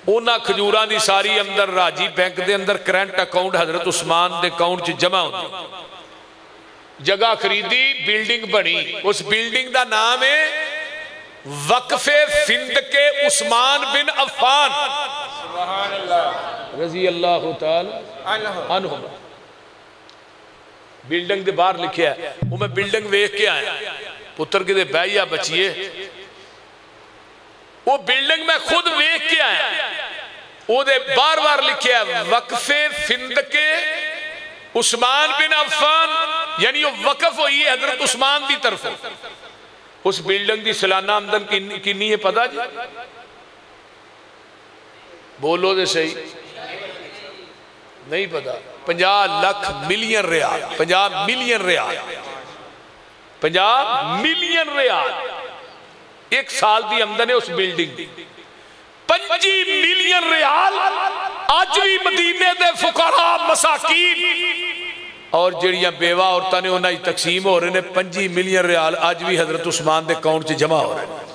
ਉਹਨਾਂ ਖਜੂਰਾਂ ਦੀ ਸਾਰੀ ਅੰਦਰ ਰਾਜੀ ਬੈਂਕ ਦੇ ਅੰਦਰ ਕਰੰਟ ਅਕਾਊਂਟ ਹਜ਼ਰਤ ਉਸਮਾਨ ਦੇ ਅਕਾਊਂਟ 'ਚ ਜਮਾ ਹੁੰਦੀ ਜਗ੍ਹਾ ਖਰੀਦੀ ਬਿਲਡਿੰਗ ਬਣੀ ਉਸ ਬਿਲਡਿੰਗ ਦਾ ਨਾਮ ਹੈ ਵਕਫੇ ਫਿੰਦਕੇ ਉਸਮਾਨ ਬਿਨ ਅਫਾਨ ਸੁਭਾਨ ਅੱਲਾਹ ਰਜ਼ੀ ਅੱਲਾਹੁ ਤਾਲਾ ਅਨਹੁ ਅਨਹੁਮ ਬਿਲਡਿੰਗ ਦੇ ਬਾਹਰ ਲਿਖਿਆ ਹੈ। ਉਹ ਮੈਂ ਬਿਲਡਿੰਗ ਵੇਖ ਕੇ ਆਇਆ ਪੁੱਤਰ ਕਿਤੇ ਬਹਿ ਜਾ ਬੱਚੀਏ वो बिल्डिंग में खुद वेख के आया। ओदे बार बार लिखा वक्फे फिंद के उस्मान बिन अफान। यानी वो वकफ हुई हज़रत उस्मान की तरफ़। उस बिल्डिंग की सालाना आमदन किन्नी है पता जी? बोलो तो सही। नहीं पता। Punjab lakh million riyal Punjab million riyal. Punjab million riyal. ਇੱਕ ਸਾਲ ਦੀ ਆਮਦਨ ਹੈ ਉਸ ਬਿਲਡਿੰਗ ਦੀ 25 ਮਿਲੀਅਨ ਰਿਆਲ ਅੱਜ ਵੀ ਮਦੀਨੇ ਦੇ ਫੁਕਰਾ ਮਸਾਕੀਨ ਔਰ ਜਿਹੜੀਆਂ ਬੇਵਾ ਔਰਤਾਂ ਨੇ ਉਹਨਾਂ 'ਚ ਤਕਸੀਮ ਹੋ ਰਹੇ ਨੇ 25 ਮਿਲੀਅਨ ਰਿਆਲ ਅੱਜ ਵੀ ਹਜ਼ਰਤ ਉਸਮਾਨ ਦੇ ਅਕਾਊਂਟ 'ਚ ਜਮ੍ਹਾਂ ਹੋ ਰਹੇ ਨੇ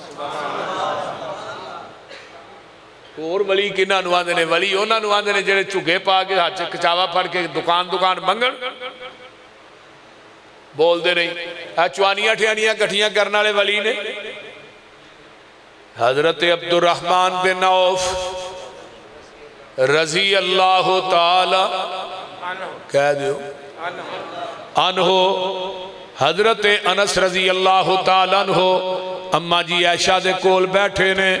ਹੋਰ ਵਲੀ ਕਿਹਨਾਂ ਨੂੰ ਆਂਦੇ ਨੇ ਵਲੀ ਉਹਨਾਂ ਨੂੰ ਆਂਦੇ ਨੇ ਜਿਹੜੇ ਝੁੱਗੇ ਪਾ ਕੇ ਹੱਥ 'ਚ ਕਚਾਵਾ ਫੜ ਕੇ ਦੁਕਾਨ ਦੁਕਾਨ ਮੰਗਣ ਬੋਲਦੇ ਨਹੀਂ ਆ ਚਵਾਨੀਆਂ ਠਿਆਨੀਆਂ ਇਕੱਠੀਆਂ ਕਰਨ ਵਾਲੇ ਵਲੀ ਨੇ हज़रत अब्दुलरहमान बिन औफ रज़ी अल्लाह कह दो अनहो, हज़रत अनस रज़ी अल्लाह तहो अम्मा जी ऐशा दे कोल बैठे ने,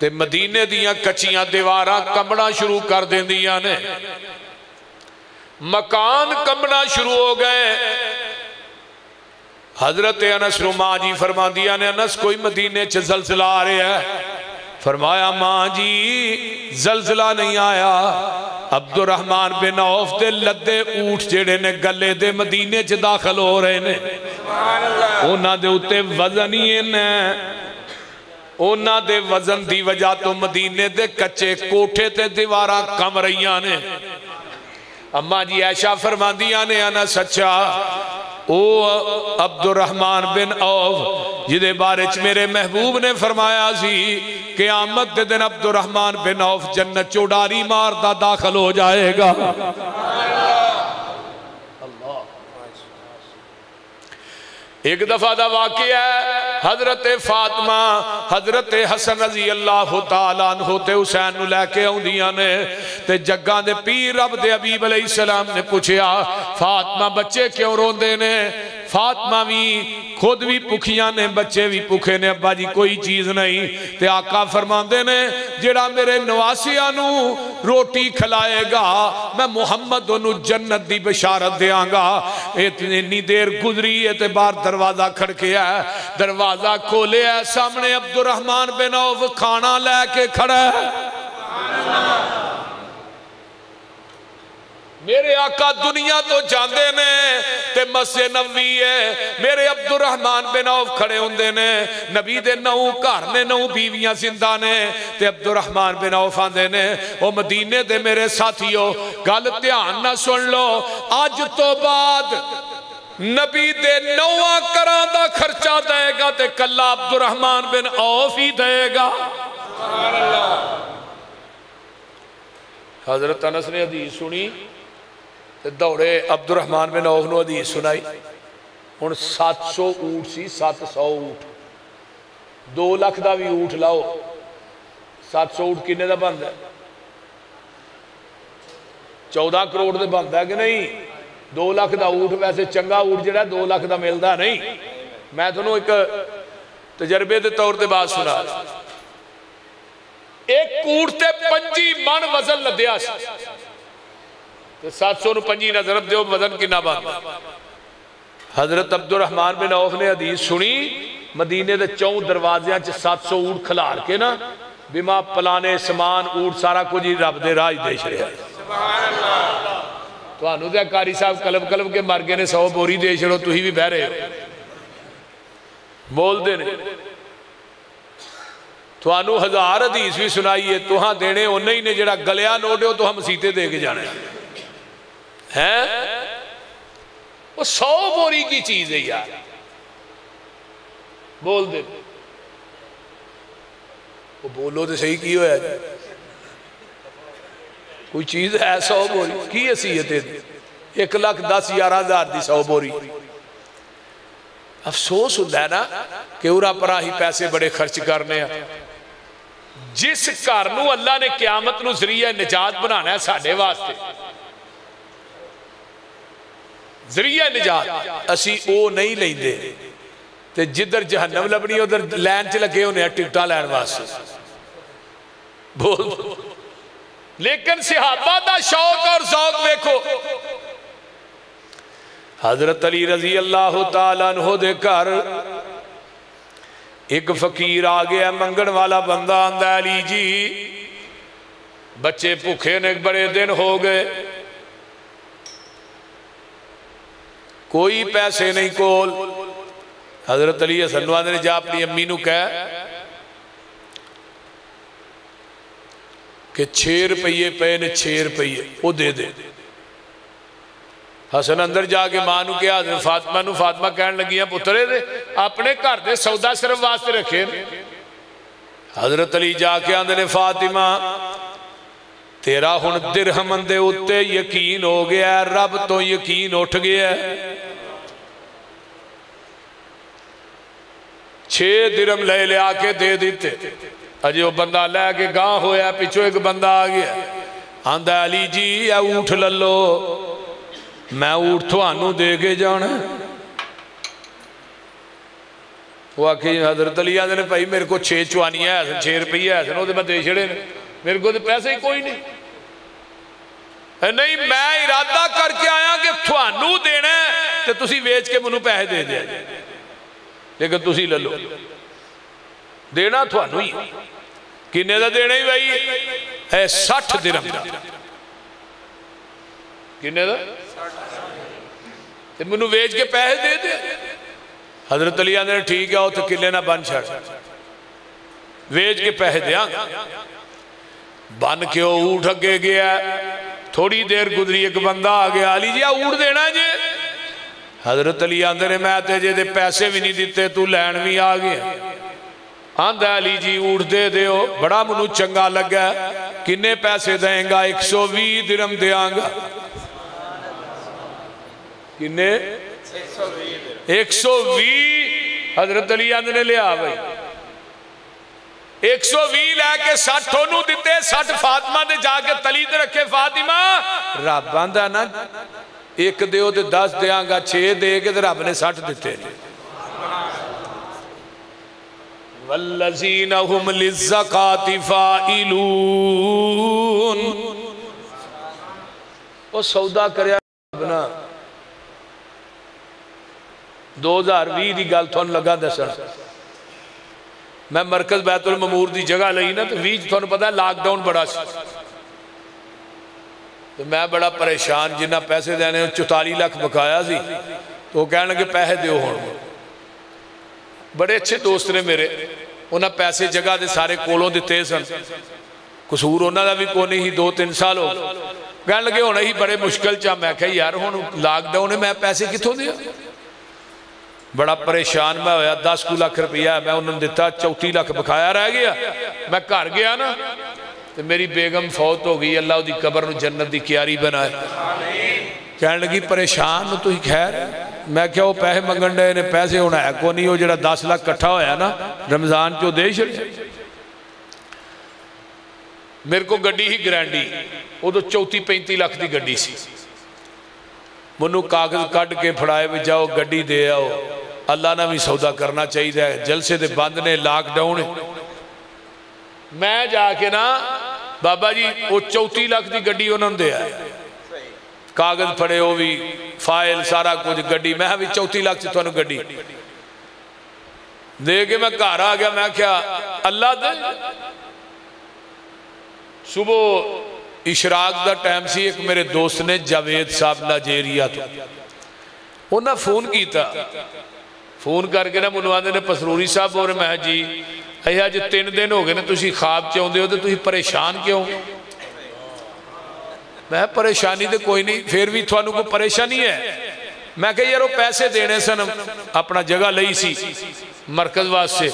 ते मदीने दिया कच्चिया दीवार कंबना शुरू कर दें दिया ने। मकान कंबना शुरू हो गए हज़रत अनस रुमा जी फरमादिया ने, अनस, कोई मदीने च जलजिला आ रहा है? फरमाया, माँ जी, जलजिला नहीं आया। अब्दुलरहमान बिन औफ दे लद्दे ऊठ जेड़े ने गले दे मदीने च दाखिल हो रहे ने, उन्हां दे उत्ते वज़न ही इन्ना उन्हां दे वज़न दी वजह तो मदीने दे कच्चे कोठे ते दीवारां कम रही ने। अम्मा जी, ऐशा फरमादिया ने आना सच्चा। ओ अब्दुलरहमान बिन औफ, जिदे बारे च मेरे महबूब ने फरमाया सी आमद के दिन अब्दुलरहमान बिन औफ जन्नत चौडारी मारता दाखिल हो जाएगा। एक दफ़ा का वाकया है, हज़रत फातमा, हज़रत हसन रज़ी अल्लाह तला होते हुसैन लैके आउंदियाँ ने, ते जग्गा दे पीर रब दे हबीब अलैहिस्सलाम ने पूछया फातमा, बच्चे क्यों रोंदे ने? फातमा भी खुद भी भुखिया ने, बच्चे भी भुखे ने, अब्बा जी, कोई चीज़ नहीं। ते आका फरमाते ने जेड़ा मेरे नवासिया रोटी खिलाएगा, मैं मुहम्मद ओनू जन्नत की बशारत देंगा इतनी देर गुजरी है बाहर दरवाज़ा खड़किया दरवाज़ा खोलिया सामने अब्दुलरहमान बिन औफ खाना लैके खड़ा है। मेरे आका दुनिया तो जाते ने, ते मस्जिद नबी है। मेरे अब्दुल रहमान बिन औफ खड़े होंगे ने, नबी दे नौ घर ने नौ बीवियाँ ज़िंदा ने, ते अब्दुल रहमान बिन औफ आंदे ने, ओ मदीने दे मेरे साथियों, गल ध्यान ना सुन लो अज तो बाद नबी दे नौवा करा का खर्चा देगा ते कला अब्दुलरहमान बिन औफ ही देगा। हज़रत अनस ने हदीस सुनी ते दौड़े अब्दुलरहमान बिन औफ ने हदीस सुनाई। हूँ सत्त सौ ऊट सी सत्त सौ ऊट। दो लख का भी ऊट लाओ। सत्त सौ ऊट किन्ने का बनता चौदह करोड़ बनता कि नहीं? 2 ਲੱਖ ਦਾ ਊਠ ਵੈਸੇ ਚੰਗਾ ਊਠ ਜਿਹੜਾ 2 ਲੱਖ ਦਾ ਮਿਲਦਾ ਨਹੀਂ ਮੈਂ ਤੁਹਾਨੂੰ ਇੱਕ ਤਜਰਬੇ ਦੇ ਤੌਰ ਤੇ ਬਾਤ ਸੁਣਾ ਇੱਕ ਊਠ ਤੇ 25 ਮਣ ਵਜ਼ਨ ਲੱਦਿਆ ਸੀ ਤੇ 700 ਨੂੰ 25 ਨਾ ਜ਼ਰਬ ਦਿਓ ਵਜ਼ਨ ਕਿੰਨਾ ਬਣਦਾ ਹਜ਼ਰਤ ਅਬਦੁਰਰਹਿਮਾਨ ਬਿਨ ਔਫ ਨੇ ਹਦੀਸ ਸੁਣੀ ਮਦੀਨੇ ਦੇ ਚੌਂ ਦਰਵਾਜ਼ਿਆਂ 'ਚ 700 ਊਠ ਖਿਲਾਰ ਕੇ ਨਾ ਬਿਮਾ ਪਲਾਨੇ ਸਮਾਨ ਊਠ ਸਾਰਾ ਕੁਝ ਹੀ ਰੱਬ ਦੇ ਰਾਹ 'ਚ ਦੇ ਛੜਿਆ ਤੁਹਾਨੂੰ ਤੇ ਕਾਰੀ ਸਾਹਿਬ ਕਲਬ ਕਲਬ ਕੇ ਮਰ ਗਏ ਨੇ 100 ਬੋਰੀ ਦੇ ਛੜੋ ਤੁਸੀਂ ਵੀ ਬਹਿ ਰਹੇ ਹੋ ਬੋਲਦੇ ਨੇ ਤੁਹਾਨੂੰ ਹਜ਼ਾਰ ਹਦੀਸ ਵੀ ਸੁਣਾਈਏ ਤੁਹਾਂ ਦੇਣੇ ਉਹਨੇ ਹੀ ਨੇ ਜਿਹੜਾ ਗਲਿਆ ਨੋਟਿਓ ਤੁਹਾਂ ਮਸੀਤੇ ਦੇ ਕੇ ਜਾਣਾ ਹੈ वो सौ बोरी की चीज है यार बोल दे वो बोलो तो सही की होया जी कोई चीज़ है सौ बोरी? की हैसीयत है? एक लख दस ग्यारह हज़ार की सौ बोरी। अफसोस होंगे ना कि उरा परा ही पैसे बड़े खर्च करने हैं। जिस घर अल्लाह ने क्यामत ज़रिए निजात बनाना है साढ़े वास्ते। ज़रिए निजात, असी वो नहीं लेंगे तो जिधर जहनम लभनी, उधर लैन च लगे होने टिकटा लैन वास्ते। बोल। लेकिन सिहाबा का शौक और शौक देखो। हज़रत अली रज़ी अल्लाह तहो दे घर, एक फकीर आ गया, मंगण वाला बंदा आंदा, अली जी, बच्चे भुखे ने बड़े दिन हो गए। कोई पैसे नहीं कोल। हज़रत अली हसन ने जा अपनी अम्मी कह कि छे रुपये पे ने छे रुपये, वो दे दे। हसन अंदर जाके माँ फातिमा नु फातिमा कह लगियाँ पुत्रे दे अपने घर दे सौदा सिर्फ़ वास्ते रखे हज़रत अली जाके आंदे ने, फातिमा, तेरा हूँ दिरहमन दे उत्ते यकीन हो गया रब तो यकीन उठ गया छे दिरम ले लिया के दे दिते अजे वह बंदा लैके गांह होया, पिछो एक बंदा आ गया। आंदा, अली जी ऊठ ललो मैं ऊठ थानू दे के जाना वो आखी, हज़रत अली ने, भाई, मेरे को छे चुआनियाँ है, छे रुपये है वो मैं दे छड़े ने। मेरे को पैसे ही कोई नहीं। नहीं, मैं इरादा करके आया कि थानू देना तो वेच के मैं पैसे दे दिया लेकिन तुम ले लो। देना थानू ही। किन्ने का देना ही भाई? है सठ दिरम। का किन्ने का मैं वेच के पैसे दे दे। हज़रत अली आंदे ठीक है उत किले ना बन छड़। वेच के पैसे देंगे बन के ऊठ अगे गया थोड़ी देर गुजरी, एक बंदा आ गया। अली जी ऊठ देना जे। हज़रत अली आंदे मैं जे पैसे भी नहीं दिते तू लैन भी आ गया। आंदा अली जी ऊठ दे दो बड़ा मनु चंगा लगा किन्ने पैसे देंगा एक सौ भी दिरम देंगा किन्ने एक सौ भी हज़रत अली आंदे ने लिया भाई एक सौ भी लैके सठ ओनू दिते सठ फातिमा दे जाके तली ते रखे फातिमा रब आंदा ना एक दियो ते दस देंगा छे दे के रब ने सठ दिते वल्लजीन हुम लिज़्ज़काति फाइलून ओ सौदा करया बना 2020 ਦੀ ਗੱਲ ਤੁਹਾਨੂੰ ਲੱਗਾ ਦੱਸਣ मैं मरकज बैतुल ममूर की जगह ली ना तो भी थोड़ा पता लॉकडाउन बड़ा सी तो मैं बड़ा परेशान जिन्ना पैसे देने चौताली लख बकाया सी तो हूँ बड़े अच्छे दोस्त ने मेरे। उन्हें पैसे जगह के सारे कोलों दिते सन। कसूर उन्होंने भी को नहीं दो तीन साल हो कह लगे हूँ ही बड़े मुश्किल चा मैं क्या यार हूँ लॉकडाउन मैं पैसे कितों दिया बड़ा परेशान मैं होया, दस कु लख रुपया मैं उन्होंने दिता चौथी लख बकाया रह गया। मैं घर गया ना तो मेरी बेगम फौत हो गई, अल्लाह की कबर जन्नत की क्यारी बनाए। कह लगी, परेशान तुम खैर? ਮੈਂ ਕਿਹਾ ਉਹ ਪੈਸੇ ਮੰਗਣ ਡਏ ਨੇ, ਪੈਸੇ ਹੋਣਾ ਹੈ ਕੋਈ ਨਹੀਂ, ਉਹ ਜਿਹੜਾ 10 ਲੱਖ ਇਕੱਠਾ ਹੋਇਆ ਨਾ, ਰਮਜ਼ਾਨ ਚੋਂ ਦੇ ਛੜਿਆ ਮੇਰੇ ਕੋ ਗੱਡੀ ਹੀ ਗਰੈਂਡੀ, ਉਦੋਂ 34 35 ਲੱਖ ਦੀ ਗੱਡੀ ਸੀ। ਮੈਨੂੰ ਕਾਗਜ਼ ਕੱਢ ਕੇ ਫੜਾਏ ਵੀ ਜਾਓ, ਗੱਡੀ ਦੇ ਆਓ। ਅੱਲਾ ਨਾਲ ਵੀ ਸੌਦਾ ਕਰਨਾ ਚਾਹੀਦਾ ਹੈ, ਜਲਸੇ ਦੇ ਬੰਦ ਨੇ ਲਾਕਡਾਊਨ ਮੈਂ ਜਾ ਕੇ ਨਾ, ਬਾਬਾ ਜੀ, ਉਹ 34 ਲੱਖ ਦੀ ਗੱਡੀ ਉਹਨਾਂ ਨੂੰ ਦੇ ਆਇਆ। ਕਾਗਜ਼ ਫੜੇ ਉਹ ਵੀ ਫਾਈਲ ਸਾਰਾ ਕੁਝ ਗੱਡੀ ਮੈਂ ਕਿਹਾ ਵੀ 34 ਲੱਖ ਚ ਤੁਹਾਨੂੰ ਗੱਡੀ ਦੇ ਕੇ ਮੈਂ ਘਰ ਆ ਗਿਆ ਮੈਂ ਕਿਹਾ ਅੱਲਾ ਦੇ ਸਵੇਰ ਇਸ਼ਰਾਕ ਦਾ ਟਾਈਮ ਸੀ ਇੱਕ ਮੇਰੇ ਦੋਸਤ ਨੇ ਜਾਵੇਦ ਸਾਹਿਬ ਨਾਈਜੀਰੀਆ ਤੋਂ ਉਹਨਾਂ ਫੋਨ ਕੀਤਾ ਫੋਨ ਕਰਕੇ ਨਾ ਮੈਨੂੰ ਆਂਦੇ ਨੇ ਪਸਰੂਰੀ ਸਾਹਿਬ ਹੋਰ ਮੈਂ ਕਿਹਾ ਜੀ ਇਹ ਅੱਜ 3 ਦਿਨ ਹੋ ਗਏ ਨੇ ਤੁਸੀਂ ਖਾਬ ਚ ਆਉਂਦੇ ਹੋ ਤੇ ਤੁਸੀਂ ਪਰੇਸ਼ਾਨ ਕਿਉਂ ਮੈਂ ਪਰੇਸ਼ਾਨੀ ਤੇ ਕੋਈ ਨਹੀਂ ਫਿਰ ਵੀ ਤੁਹਾਨੂੰ ਕੋਈ ਪਰੇਸ਼ਾਨੀ ਹੈ ਮੈਂ ਕਿਹਾ ਯਾਰ ਉਹ ਪੈਸੇ ਦੇਣੇ ਸਨ ਆਪਣਾ ਜਗ੍ਹਾ ਲਈ ਸੀ ਮਰਕਜ਼ ਵਾਸਤੇ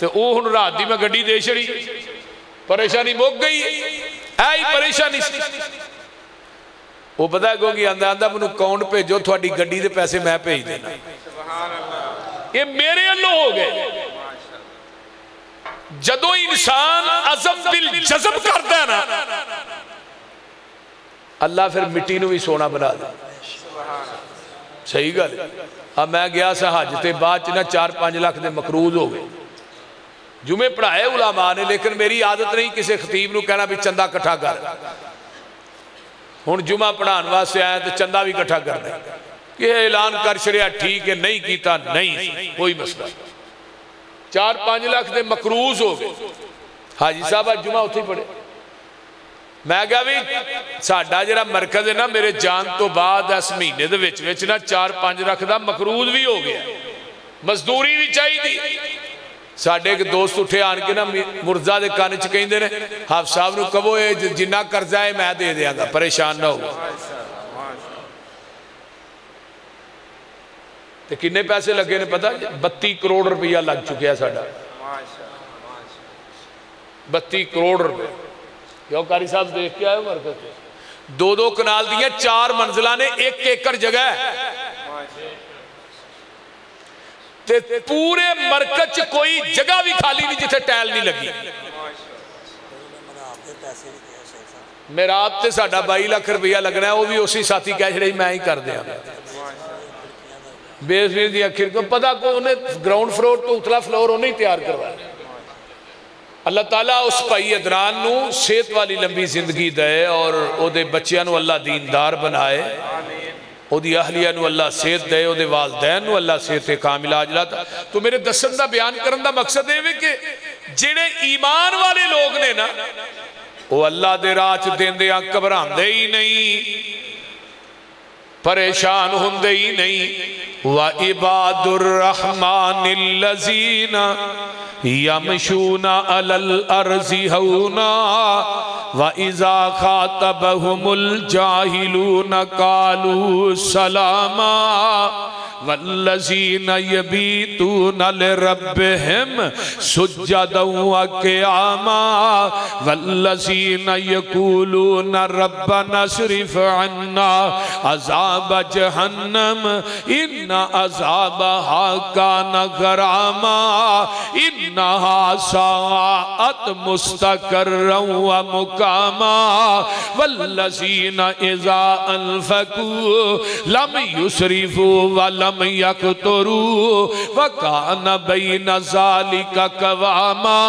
ਤੇ ਉਹ ਹੁਣ ਰਾਤ ਦੀ ਮੈਂ ਗੱਡੀ ਦੇ ਛੜੀ ਪਰੇਸ਼ਾਨੀ ਮੁੱਕ ਗਈ ਐ ਹੀ ਪਰੇਸ਼ਾਨੀ ਸੀ ਉਹ ਪਤਾ ਕੋ ਕੀ ਆਂਦਾ ਆਂਦਾ ਮੈਨੂੰ ਅਕਾਊਂਟ ਭੇਜੋ ਤੁਹਾਡੀ ਗੱਡੀ ਦੇ ਪੈਸੇ ਮੈਂ ਭੇਜ ਦੇਣਾ ਇਹ ਮੇਰੇ ਵੱਲੋਂ ਹੋ ਗਏ ਜਦੋਂ ਇਨਸਾਨ ਅਜ਼ਮ ਬਿਲ ਜਜ਼ਬ ਕਰਦਾ ਹੈ ਨਾ ਅੱਲਾ ਫਿਰ ਮਿੱਟੀ ਨੂੰ ਵੀ ਸੋਨਾ ਬਣਾ ਦੇ ਸਹੀ ਗੱਲ ਆ ਮੈਂ ਗਿਆ ਸਾਂ ਹਜ ਤੇ ਬਾਅਦ ਚ ਨਾ 4-5 ਲੱਖ ਦੇ ਮਕਰੂਜ਼ ਹੋ ਗਏ ਜੁਮੇ ਪੜਾਏ ਉਲਾਮਾ ਨੇ ਲੇਕਿਨ ਮੇਰੀ ਆਦਤ ਨਹੀਂ ਕਿਸੇ ਖਤੀਬ ਨੂੰ ਕਹਿਣਾ ਵੀ ਚੰਦਾ ਇਕੱਠਾ ਕਰ ਹੁਣ ਜੁਮਾ ਪੜਾਉਣ ਵਾਸਤੇ ਆਇਆ ਤੇ ਚੰਦਾ ਵੀ ਇਕੱਠਾ ਕਰਨਾ ਕਿ ਇਹ ਐਲਾਨ ਕਰ ਛੜਿਆ ਠੀਕ ਹੈ ਨਹੀਂ ਕੀਤਾ ਨਹੀਂ ਕੋਈ ਮਸਲਾ 4-5 ਲੱਖ ਦੇ ਮਕਰੂਜ਼ ਹੋ ਗਏ ਹਾਜੀ ਸਾਹਿਬ ਅੱਜ ਜੁਮਾ ਉੱਥੇ ਹੀ ਪੜੇ ਮੈਂ ਕਿਹਾ ਵੀ ਸਾਡਾ ਜਿਹੜਾ ਮਰਕਜ਼ ਹੈ ਨਾ, ਮੇਰੇ ਜਾਣ ਤੋਂ ਬਾਅਦ ਇਸ ਮਹੀਨੇ ਦੇ ਵਿੱਚ ਵਿੱਚ ਨਾ 4-5 ਲੱਖ ਦਾ ਮਕਰੂਜ਼ ਵੀ ਹੋ ਗਿਆ। ਮਜ਼ਦੂਰੀ ਵੀ ਚਾਹੀਦੀ। ਸਾਡੇ ਇੱਕ ਦੋਸਤ ਉੱਠੇ ਆਣ ਕੇ ਨਾ ਮੁਰਜ਼ਾ ਦੇ ਕੰਨ 'ਚ ਕਹਿੰਦੇ ਨੇ, ਹਾਫ ਸਾਹਿਬ ਨੂੰ ਕਹੋ, ਇਹ ਜਿੰਨਾ ਕਰਜ਼ਾ ਹੈ, ਮੈਂ ਦੇ ਦਿਆਂਗਾ, ਪਰੇਸ਼ਾਨ ਨਾ ਹੋ ਤੇ ਕਿੰਨੇ ਪੈਸੇ ਲੱਗੇ ਨੇ ਪਤਾ? 32 ਕਰੋੜ ਰੁਪਇਆ ਲੱਗ ਚੁੱਕਿਆ ਸਾਡਾ। 32 ਕਰੋੜ ਰੁਪਏ। क्यों साहब देख के आए मरकज दो दो कनाल दिए, चार मंजिला ने, एक एकड़ जगह ते पूरे मरकज च कोई जगह भी खाली नहीं जिथे टैल नहीं लगी। मेरा आप तो साढ़ा बई लख रुपया लगना है वह भी उसी साथी कह छड़े मैं ही कर दिया बेसवीर दिया खिड़क पता को उन्हें ग्राउंड फ्लोर तो उतला फ्लोर उन्हें तैयार करवाया। ਕਰਵਾਇਆ ਅੱਲਾਹ ਤਾਲਾ ਉਸ ਭਾਈ ਅਦਨਾਨ ਨੂੰ ਸਿਹਤ ਵਾਲੀ ਲੰਬੀ ਜ਼ਿੰਦਗੀ ਦੇ ਔਰ ਉਹਦੇ ਬੱਚਿਆਂ ਨੂੰ ਅੱਲਾਹ ਦੀਨਦਾਰ ਬਣਾਏ ਉਹਦੀ ਅਹਲੀਆ ਨੂੰ ਅੱਲਾਹ ਸਿਹਤ ਦੇ ਉਹਦੇ ਵਾਲਦੈਨ ਨੂੰ ਅੱਲਾਹ ਸਿਹਤ ਤੇ ਕਾਮਿਲ ਅਜਲਾ ਤੋ ਮੇਰੇ ਦੱਸਣ ਦਾ ਬਿਆਨ ਕਰਨ ਦਾ ਮਕਸਦ ਇਹ ਵੇ ਕਿ ਜਿਹੜੇ ਈਮਾਨ ਵਾਲੇ ਲੋਕ ਨੇ ਨਾ ਉਹ ਅੱਲਾਹ ਦੇ ਰਾਹ ਚ ਦਿੰਦਿਆਂ ਘਬਰਾਉਂਦੇ ਹੀ ਨਹੀਂ ਪਰੇਸ਼ਾਨ ਹੁੰਦੇ ਹੀ ਨਹੀਂ ਵਾ ਇਬਾਦੁਰ ਰਹਿਮਾਨ ਲਜ਼ੀਨਾ यमशूना अलल अर्जी हऊना व इज़ा खातबहुमुल जाहिलून कालू सलामा वल्लजीन यबीतून लिरब्बिहिम सुज्जदन व क़ियामा वल्लजीन यकूलून रब्बना स्रिफ अन्ना, अज़ाब जहन्नम, इन्न अज़ाबहा कान गरामा इन्नहा साअत मुस्तकर्रन व मुकामा। वल्लजीन इज़ा अनफकू लम यकतरू वकान बैन ज़ालिका कवामा,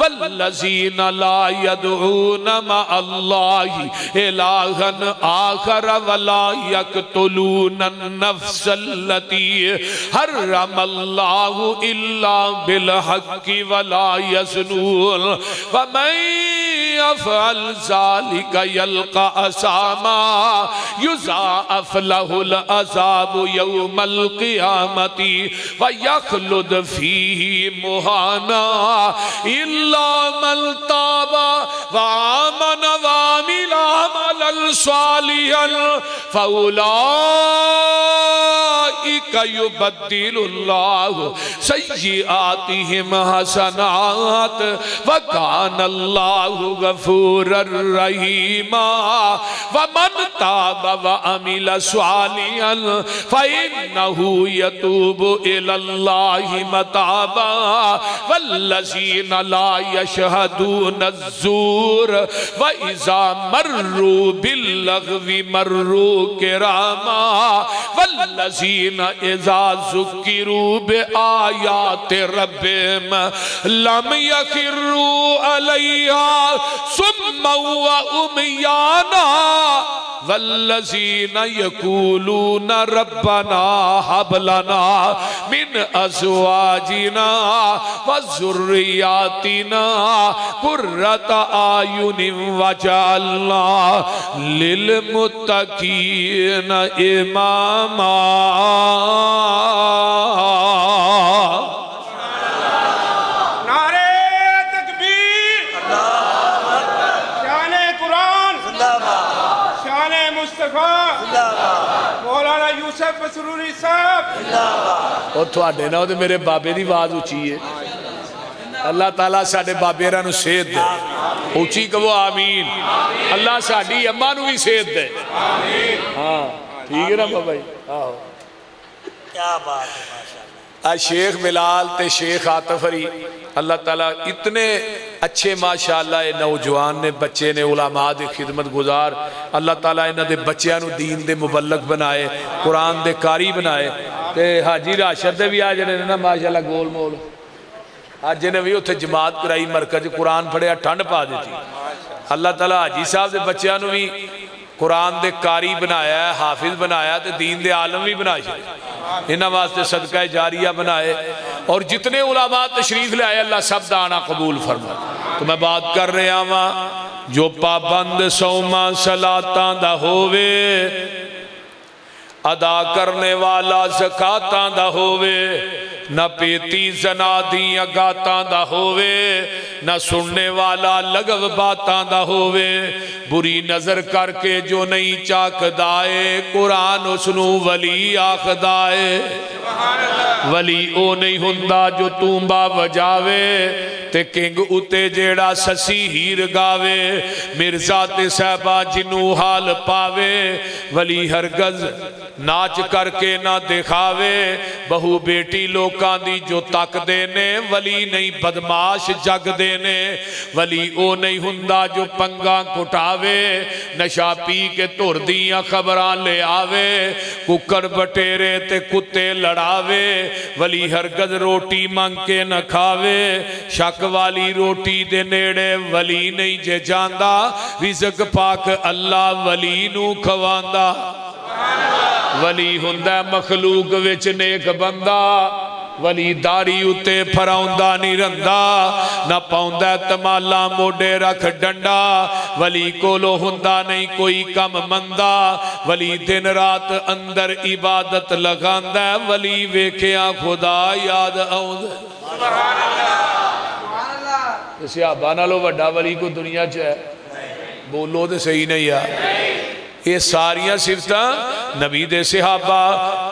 वल्लजीन ला यदऊन मा अल्लाहि इलाहन आखर वला यकतुलून नफ्स अल्लती हर्रम अल्लाहु इल्ला बिल हक्की वला यज़नून, वमन यफअल ज़ालिका यल्का असामा, युज़ाअफ लहुल अज़ाबु यौमल क़ियामती व यखलुद फ़ी मुहाना इल्ला मल ताबा व आमन व फउलाई उलाइका युबद्दिलुल्लाहु सय्यिआतिहिम हसनात व कान अल्लाहु गफूरर रहीमा व मन ताब व अमिल स्वालियन फइन्नहु यतूबु इलल्लाहि मताबा वल्लज़ीन ला यशहदून ज़ूर व इज़ा मर्रू बिल्लग़वी मर्रू किरामा वल्लज़ीन इज़ा ज़ुकिरू बिआयात रब्बिहिम लम यू अलैहा व उमयाना, वल्लजीन यकूलून रब्बना, हबलना, मिन अज़वाजिना व ज़ुर्रियातिना, कुर्रत आयुनिम वजअलना लिल मुत्तकीन इमामा नारे तकबीर शान कुरान शान मुस्तफ़ा मौलाना यूसुफ मसरूरी साहब ਉਹ ਤੁਹਾਡੇ ਨਾਲ ਤੇ ਮੇਰੇ ਬਾਬੇ ਦੀ ਆਵਾਜ਼ ਉੱਚੀ ਹੈ ਅੱਲਾਹ ਤਾਲਾ ਸਾਡੇ ਬਾਬੇਰਾਂ ਨੂੰ ਸੇਧ ਦੇ ਉੱਚੀ ਕਹੋ ਆਮੀਨ ਅੱਲਾਹ ਸਾਡੀ ਅੰਮਾ ਨੂੰ ਵੀ ਸੇਧ ਦੇ ਆਮੀਨ ਹਾਂ ਠੀਕ ਹੈ ਨਾ ਬਾਬਾ ਜੀ ਆਹੋ क्या बात है माशाल्लाह आज शेख बिलाल ते शेख आतफरी अल्लाह ताला इतने अच्छे माशाला नौजवान ने, बच्चे ने, उलामा की खिदमत गुजार। अल्लाह ताला इन्हों के बच्चों दीन के मुबलक बनाए, कुरान के कारी बनाए। ते हाजी राशद भी आ जड़े ना माशाला गोल मोल अज इन्हें भी उत्थे जमात कराई, मरकज, कुरान फड़िया ठंड पा दी अल्लाह तला हाजी साहब के बच्चों भी कुरान के कारी बनाया, हाफिज बनाया तो दीन दे आलम भी बनाए। इन्हों वास्ते सदका जारिया बनाए। और जितने उलामा तशरीफ़ लिया अल्लाह सब का आना कबूल फरमा। तो मैं बात कर रहा वहाँ जो पाबंद सौमा सलाता होवे अदा करने वाला जकातां दा होवे, न पेती जना दियाँ गातां दा होवे, न सुनने वाला लगव बातां दा होवे। बुरी नज़र करके जो नहीं चाकदाए कुरान उसनू वली आखदाए वली ओ नहीं हुंदा जो तूंबा वजावे, ते किंग उते जेड़ा ससी हीर गावे। मिर्ज़ा ते साहबा जिनू हाल पावे, वली हरगज नाच करके ना दिखावे। बहु बेटी लोकां दी जो तकदे ने, वली नहीं बदमाश जगदे ने। वली ओ नहीं हुंदा जो पंगा कुटावे। नशा पी के धुर दियाँ खबरां ले आवे। कुकर बटेरे ते कुत्ते लड़ावे। वली हरगज रोटी मंग के न खावे। शक वाली रोटी दे नेड़े वली नहीं जे जांदा। रिजक पाक अल्लाह वली नू खवांदा। वली हुंदा मखलूक विच नेक बंदा। वली दारी उत्ते फराउंदा नहीं रंदा। ना पाउंदा तमाला मोडे रख डंडा। वली कोलो हुंदा नहीं कोई कम मंदा। वली दिन रात अंदर इबादत लगा वली वेखिया खुदा याद आबा सुभान अल्लाह। सुभान अल्लाह वली को दुनिया च है। बोलो तो सही नहीं आ ये सारिया सिफत नबी दे सिहाबा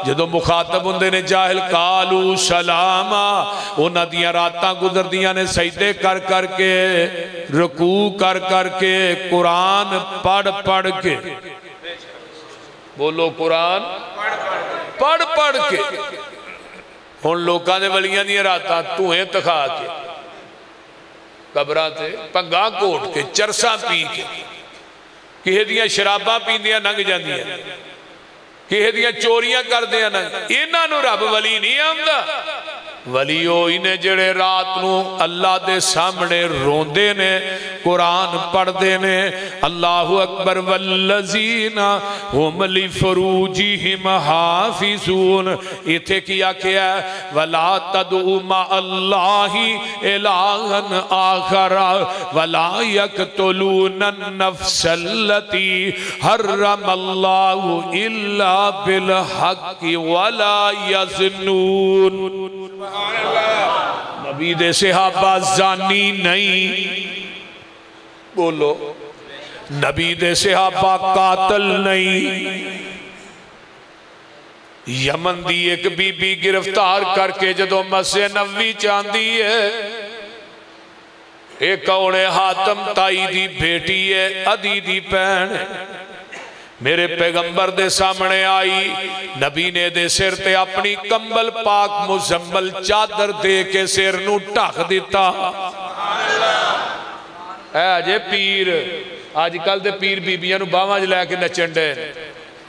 जो मुखातब होंगे ने जाहिल कालू सलाम, उन्हों दात गुजरद ने सजदे कर करके, रकू कर करके, कुरान पढ़ पढ़ के। बोलो कुरान पढ़ पढ़ के। हम लोग बलिया वलिया दात धुएँ तखा के कबर से भंगा घोट के, चरसा पी के। ਕਿਸੇ ਦੀਆਂ ਸ਼ਰਾਬਾਂ ਪੀਂਦੀਆਂ ਲੰਘ ਜਾਂਦੀਆਂ ਕਿਸੇ ਦੀਆਂ ਚੋਰੀਆਂ ਕਰਦਿਆਂ ਲੰਘ ਇਹਨਾਂ ਨੂੰ ਰੱਬ ਵਲੀ ਨਹੀਂ ਆਉਂਦਾ वलियो इन्हें जड़े रात अल्लाह के सामने रोंदे ने, कुरान पढ़ते ने, अल्लाह अकबर वल्लजीना होमली फरूजी हिम हाफिजून। इथे की आख्या वला तदउमा अल्लाही इलाहन आखरा, वला यक्तुलून नफ्सल्लती हर्रम अल्लाह इल्ला बिल हक वला यजनून। नबी दे सहाबा जानी नहीं। बोलो। नबी दे सहाबा कातल नहीं। यमन की एक बीबी गिरफ़्तार करके जो मसे नवी चाहती है एक कौने हातम ताई की बेटी है, अदी की भैन मेरे पैगंबर दे सामने आई। नबी ने दे सिर ते अपनी कंबल पाक मुजम्मल चादर दे के सिर न ढक दिता। अजे पीर अजकल तो पीर बीबिया बहवा च लैके नचन डे।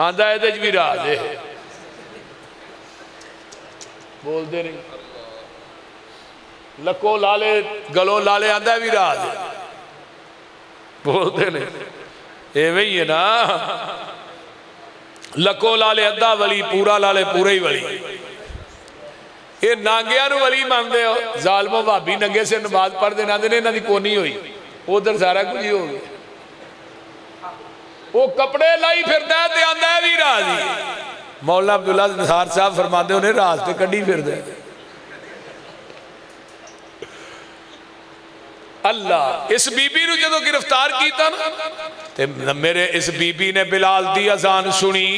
आंदा ए भी राज है बोलते नहीं लको लाले, गलो लाले आंदा भी राज। बोलते नहीं ਐਵੇਂ ਹੀ ਹੈ ਨਾ। ਲੱਕੋ ਲਾਲੇ ਅੱਧਾ ਵਲੀ, ਪੂਰਾ ਲਾਲੇ ਪੂਰਾ ਹੀ ਵਲੀ। ਇਹ ਨਾਂਗਿਆਂ ਨੂੰ ਵਲੀ ਮੰਨਦੇ ਹੋ ਜ਼ਾਲਮੋ ਭਾਬੀ ਨੰਗੇ ਸੇ ਨਮਾਜ਼ ਪੜ੍ਹਦੇ ਨਾਂਦੇ ਨੇ ਇਹਨਾਂ ਦੀ ਕੋਨੀ ਹੋਈ। ਉਧਰ ਸਾਰਾ ਕੁਝ ਹੀ ਹੋ ਗਿਆ। ਉਹ ਕੱਪੜੇ ਲਾਈ ਫਿਰਦਾ ਤੇ ਆਂਦਾ ਵੀ ਰਾਜ਼ੀ। ਮੌਲਾ ਅਬਦੁੱਲਾ ਨਸਾਰ ਸਾਹਿਬ ਫਰਮਾਉਂਦੇ, ਉਹਨੇ ਰਾਜ਼ ਤੇ ਕੱਢੀ ਫਿਰਦਾ। अल्लाह। इस बीबी ने जो गिरफ़्तार किया ना मेरे इस बीबी ने बिलाल की अजान सुनी,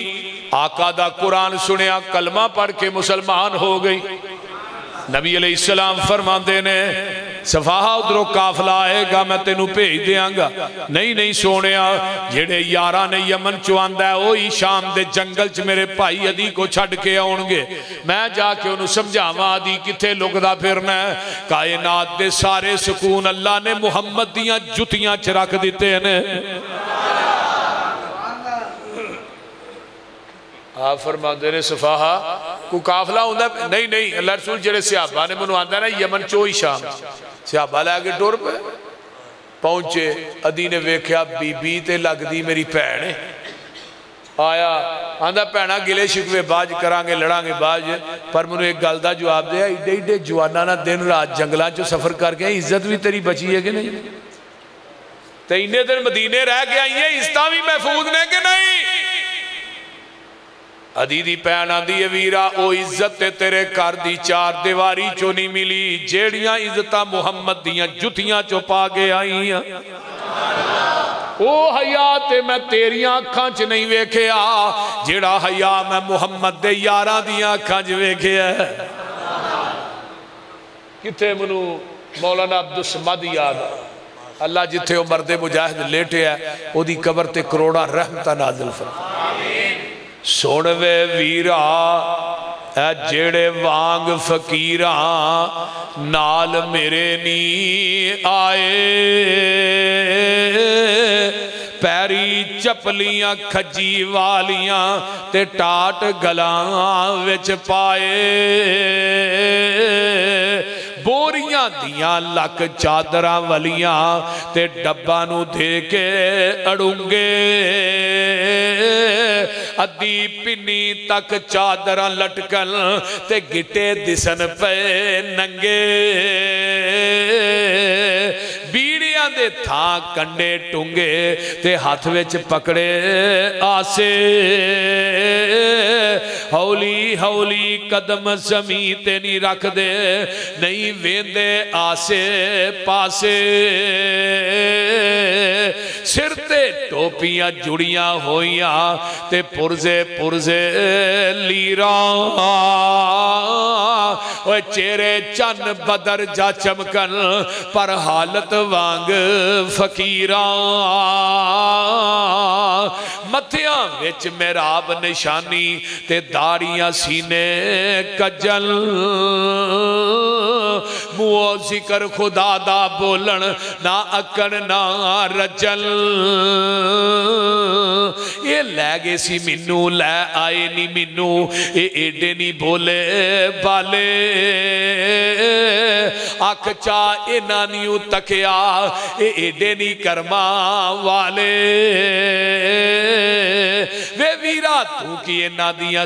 आका का कुरान सुनिया कलमा पढ़ के मुसलमान हो गई। नबी अली इस्लाम फरमाते ने ਸਫਾਹਾ ਉਧਰੋਂ ਕਾਫਲਾ ਆਏਗਾ ਮੈਂ ਤੈਨੂੰ ਭੇਜ ਦਿਆਂਗਾ ਨਹੀਂ ਨਹੀਂ ਸੋਹਣਿਆ ਜਿਹੜੇ ਯਾਰਾਂ ਨੇ ਯਮਨ ਚੋਂ ਆਂਦਾ ਉਹੀ ਸ਼ਾਮ ਦੇ ਜੰਗਲ 'ਚ ਮੇਰੇ ਭਾਈ ਅਦੀ ਕੋ ਛੱਡ ਕੇ ਆਉਣਗੇ ਮੈਂ ਜਾ ਕੇ ਉਹਨੂੰ ਸਮਝਾਵਾਂ ਅਦੀ ਕਿੱਥੇ ਲੁਕਦਾ ਫਿਰਨਾ ਕਾਇਨਾਤ ਦੇ ਸਾਰੇ ਸਕੂਨ ਅੱਲਾ ਨੇ ਮੁਹੰਮਦ ਦੀਆਂ ਜੁੱਤੀਆਂ 'ਚ ਰੱਖ ਦਿੱਤੇ ਨੇ आप फरमाते ने सफाहा को काफला होंगे नहीं नहीं अल्लाह रसूल जेडे सियाबा ने मैं आंदा ना यमन चो ही शाम सियाबा लैके टुर पे? पहुँचे अदी ने वेख्या, बीबी ते लगदी मेरी भैन है। आया, आंदा भैना गिले शिकवे बाज करांगे, लड़ांगे बाज। पर मैं एक गल का जवाब दिया एडे एडे जवाना ना दिन रात जंगलों चो सफ़र करके इज़्ज़त भी तेरी बची है कि नहीं? तो इन्ने दिन मदीने रह के आई है इज़्ज़त भी महफूज ने कि नहीं? ਅਦੀ ਦੀ ਭੈਣ ਆਂਦੀ ਹੈ ਵੀਰਾ ਉਹ ਇੱਜ਼ਤ ਤੇ ਤੇਰੇ ਘਰ ਦੀ ਚਾਰ ਦੀਵਾਰੀ ਚੋਂ ਨਹੀਂ ਮਿਲੀ ਜਿਹੜੀਆਂ ਇੱਜ਼ਤਾਂ ਮੁਹੰਮਦ ਦੀਆਂ ਜੁੱਤੀਆਂ ਚੋਂ ਪਾ ਕੇ ਆਈਆਂ ਉਹ ਹਯਾ ਤੇ ਮੈਂ ਤੇਰੀਆਂ ਅੱਖਾਂ 'ਚ ਨਹੀਂ ਵੇਖਿਆ ਜਿਹੜਾ ਹਯਾ ਮੈਂ ਮੁਹੰਮਦ ਦੇ ਯਾਰਾਂ ਦੀਆਂ ਅੱਖਾਂ 'ਚ ਵੇਖਿਆ ਕਿੱਥੇ ਮੈਨੂੰ ਮੌਲਾਨਾ ਅਬਦੁਲ ਸਮਦ ਯਾਦ ਅੱਲਾ ਜਿੱਥੇ ਉਹ ਮਰਦੇ ਮੁਜਾਹਿਦ ਲੇਟਿਆ ਉਹਦੀ ਕਬਰ ਤੇ ਕਰੋੜਾਂ ਰਹਿਮਤਾਂ ਨਾਜ਼ਿਲ ਫਰਮਾ ਸੁਣ ਵੇ ਵੀਰਾ, ਐ ਜਿਹੜੇ ਵਾਂਗ ਫਕੀਰਾਂ ਨਾਲ ਮੇਰੇ ਨੀ ਆਏ। ਪੈਰੀ ਚਪਲੀਆਂ ਖੱਜੀ ਵਾਲੀਆਂ ਤੇ ਟਾਟ ਗਲਾਂ ਵਿੱਚ ਪਾਏ। ਬੋਰੀਆਂ ਦੀਆਂ ਲੱਕ ਚਾਦਰਾਂ ਵਲੀਆਂ ਤੇ ਡੱਬਾ ਨੂੰ ਦੇ ਕੇ ਅੜੂੰਗੇ। ਅੱਧੀ ਪਿੰਨੀ ਤੱਕ ਚਾਦਰਾਂ ਲਟਕਣ ਤੇ ਗਿੱਟੇ ਦਿਸਣ ਪਏ ਨੰਗੇ। ਬੀੜੀਆਂ ਦੇ ਥਾਂ ਕੰਡੇ ਟੁੰਗੇ ਤੇ ਹੱਥ ਵਿੱਚ ਪਕੜੇ ਆਸੇ। ਹੌਲੀ ਹੌਲੀ ਕਦਮ ਜ਼ਮੀ ਤੇ ਨਹੀਂ ਰੱਖਦੇ ਨਹੀਂ ਵੇਂਦੇ ਆਸੇ ਪਾਸੇ ਸਿਰ ਤੇ ਟੋਪੀਆਂ ਜੁੜੀਆਂ ਹੋਈਆਂ ਤੇ ਪੁਰਜ਼ੇ ਪੁਰਜ਼ੇ ਲੀਰਾ ਓਏ ਚਿਹਰੇ ਚੰਨ ਬਦਰ ਜਾ ਚਮਕਣ ਪਰ ਹਾਲਤ ਵਾਂਗ ਫਕੀਰਾਂ ਮੱਥਿਆਂ ਵਿੱਚ ਮਿਹਰਾਬ ਨਿਸ਼ਾਨੀ तारिया सीने कजल। मुओ जिकर खुदा दा बोलन, ना अकड़, ना रचल ये लै गए सी मीनू, लै आए नी मीनू ये एडे नी बोले बाले। अख चा इन्हों तकिया ये एडे नी करमा वाले। वे वीरा, तू कि इन्हों दिया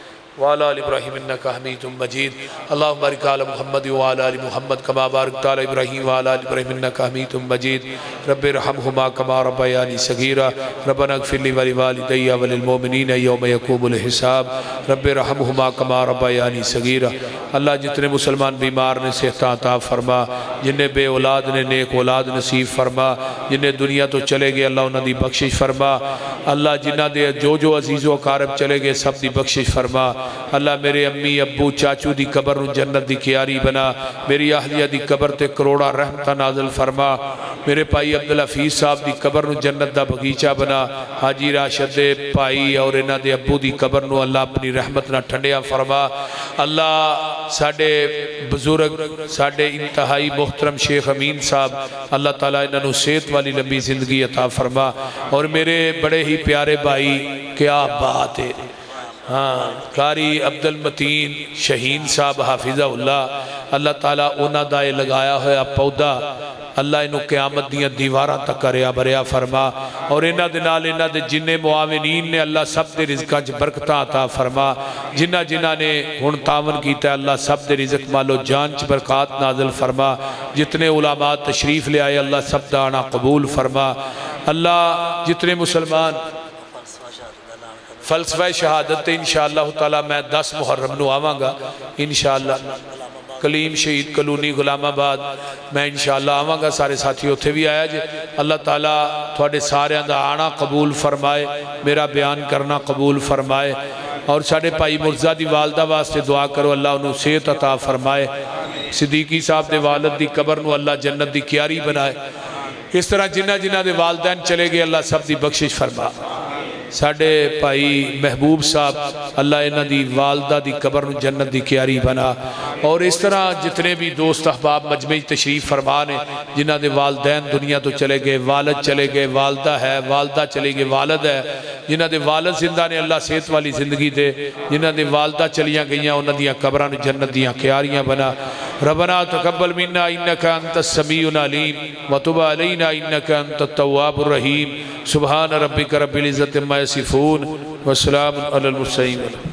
वाला इब्राहिम का हमीद मजीद। अल्लाह बारिक आल मोहम्मद वाला मोहम्मद कमा बारक इब्राहिम वाला इब्राहिम का हमीद मजीद। रब रहमहुमा कमा रब्बयानी सगीरा। रब्बना इगफिर वली वालिदैया वलिल मोमिनीन यौम यकूमुल हिसाब। रब रहमहुमा कमा रब्बयानी सगीरा। अल्लाह जितने मुसलमान बीमार ने सेहत अता फरमा, जिन्हें बे औलाद ने नेक औलाद नसीब फरमा, जिन्हें दुनिया तो चले गए अल्लाह उन्होंने बख्शिश फरमा। अल्लाह जिन्हों के जो जो अजीज़ो कारब चले गए सब की बख्शिश फरमा। अल्लाह मेरे अम्मी अबू चाचू की कबर न जन्नत की क्यारी बना। मेरी आहलिया की कबर ते करोड़ा रहमत नाजल फरमा। मेरे भाई अब्दुल हफीज साहब की कबर न जन्नत का बगीचा बना। हाजी राशद भाई और इन्हों के अब्बू की कबर न अल्लाह अपनी रहमत न ठंडिया फरमा। अल्लाह साढ़े बुज़ुर्ग, साढ़े इंतहाई मोहतरम शेख अमीन साहब, अल्लाह तला इन्हों सेहत वाली लंबी ज़िंदगी अता फरमा। और मेरे बड़े ही प्यारे भाई, क्या बात है। हाँ कारी अब्दुल मतीन शहीन साहब हाफिज़ा उल्ला अल्लाह ताला उन्हों का ये लगाया होया पौधा, अल्लाह इन क्यामत दीवार तक करया भरिया फरमा। और इन्हों के नाल इन्हों के मुआविनीन ने अल्लाह सब के रिजक च बरकत अता फरमा। जिन्हें जिन्हों ने हूँ तावन किया अल्लाह सब के रिजक मालो जान च बरकत नाजल फरमा। जितने उलामा तशरीफ़ ले आए, अल्लाह सब आना कबूल फरमा। अल्लाह जितने मुसलमान फलसफा शहादत इन शाह मैं दस मुहर्रम आवागा। इन कलीम शहीद कलूनी गुलामाबाद मैं इन शाला आवागा। सारे साथी उत्थे भी आया जे अल्लाह ताला थोड़े सारे का आना कबूल फरमाए, मेरा बयान करना कबूल फरमाए और साढ़े भाई मुर्जा की वालदा वास्ते दुआ करो, अल्लाह उन्होंने सेहत अता फरमाए। सिद्दीकी साहब के वालद की कबर न अल्लाह जन्नत की क्यारी बनाए। इस तरह जिन्हों जिन्हों के वालदैन चले गए, अल्लाह सब की बख्शिश फरमा। साढ़े भाई महबूब साहब, अल्लाह इन्हों की वालदा की कबर न जन्नत की क्यारी बना। और इस तरह जितने भी दोस्त अहबाब मजमे तशरीफ़ फरमा ने, जिन्हों के वालदैन दुनिया तो चले गए, वालद चले गए, वालदा है, वालदा चले गए वालद है। जिन्हों के वालद ज़िंदा ने अल्लाह सेहत वाली ज़िंदगी दे, जिन्हों के वालदा चलिया गई उन्होंने कबर जन्नत दियाँ क्यारियाँ बना। रबना तकबल मिन्ना, इन्नक अंत समीउन अलीम, वतुब अलैना, इन्नक अंत तव्वाबुर रहीम। सुबहान रब्बिक रब्बिल इज्जति अम्मा यसिफून अलल मुरसलीन।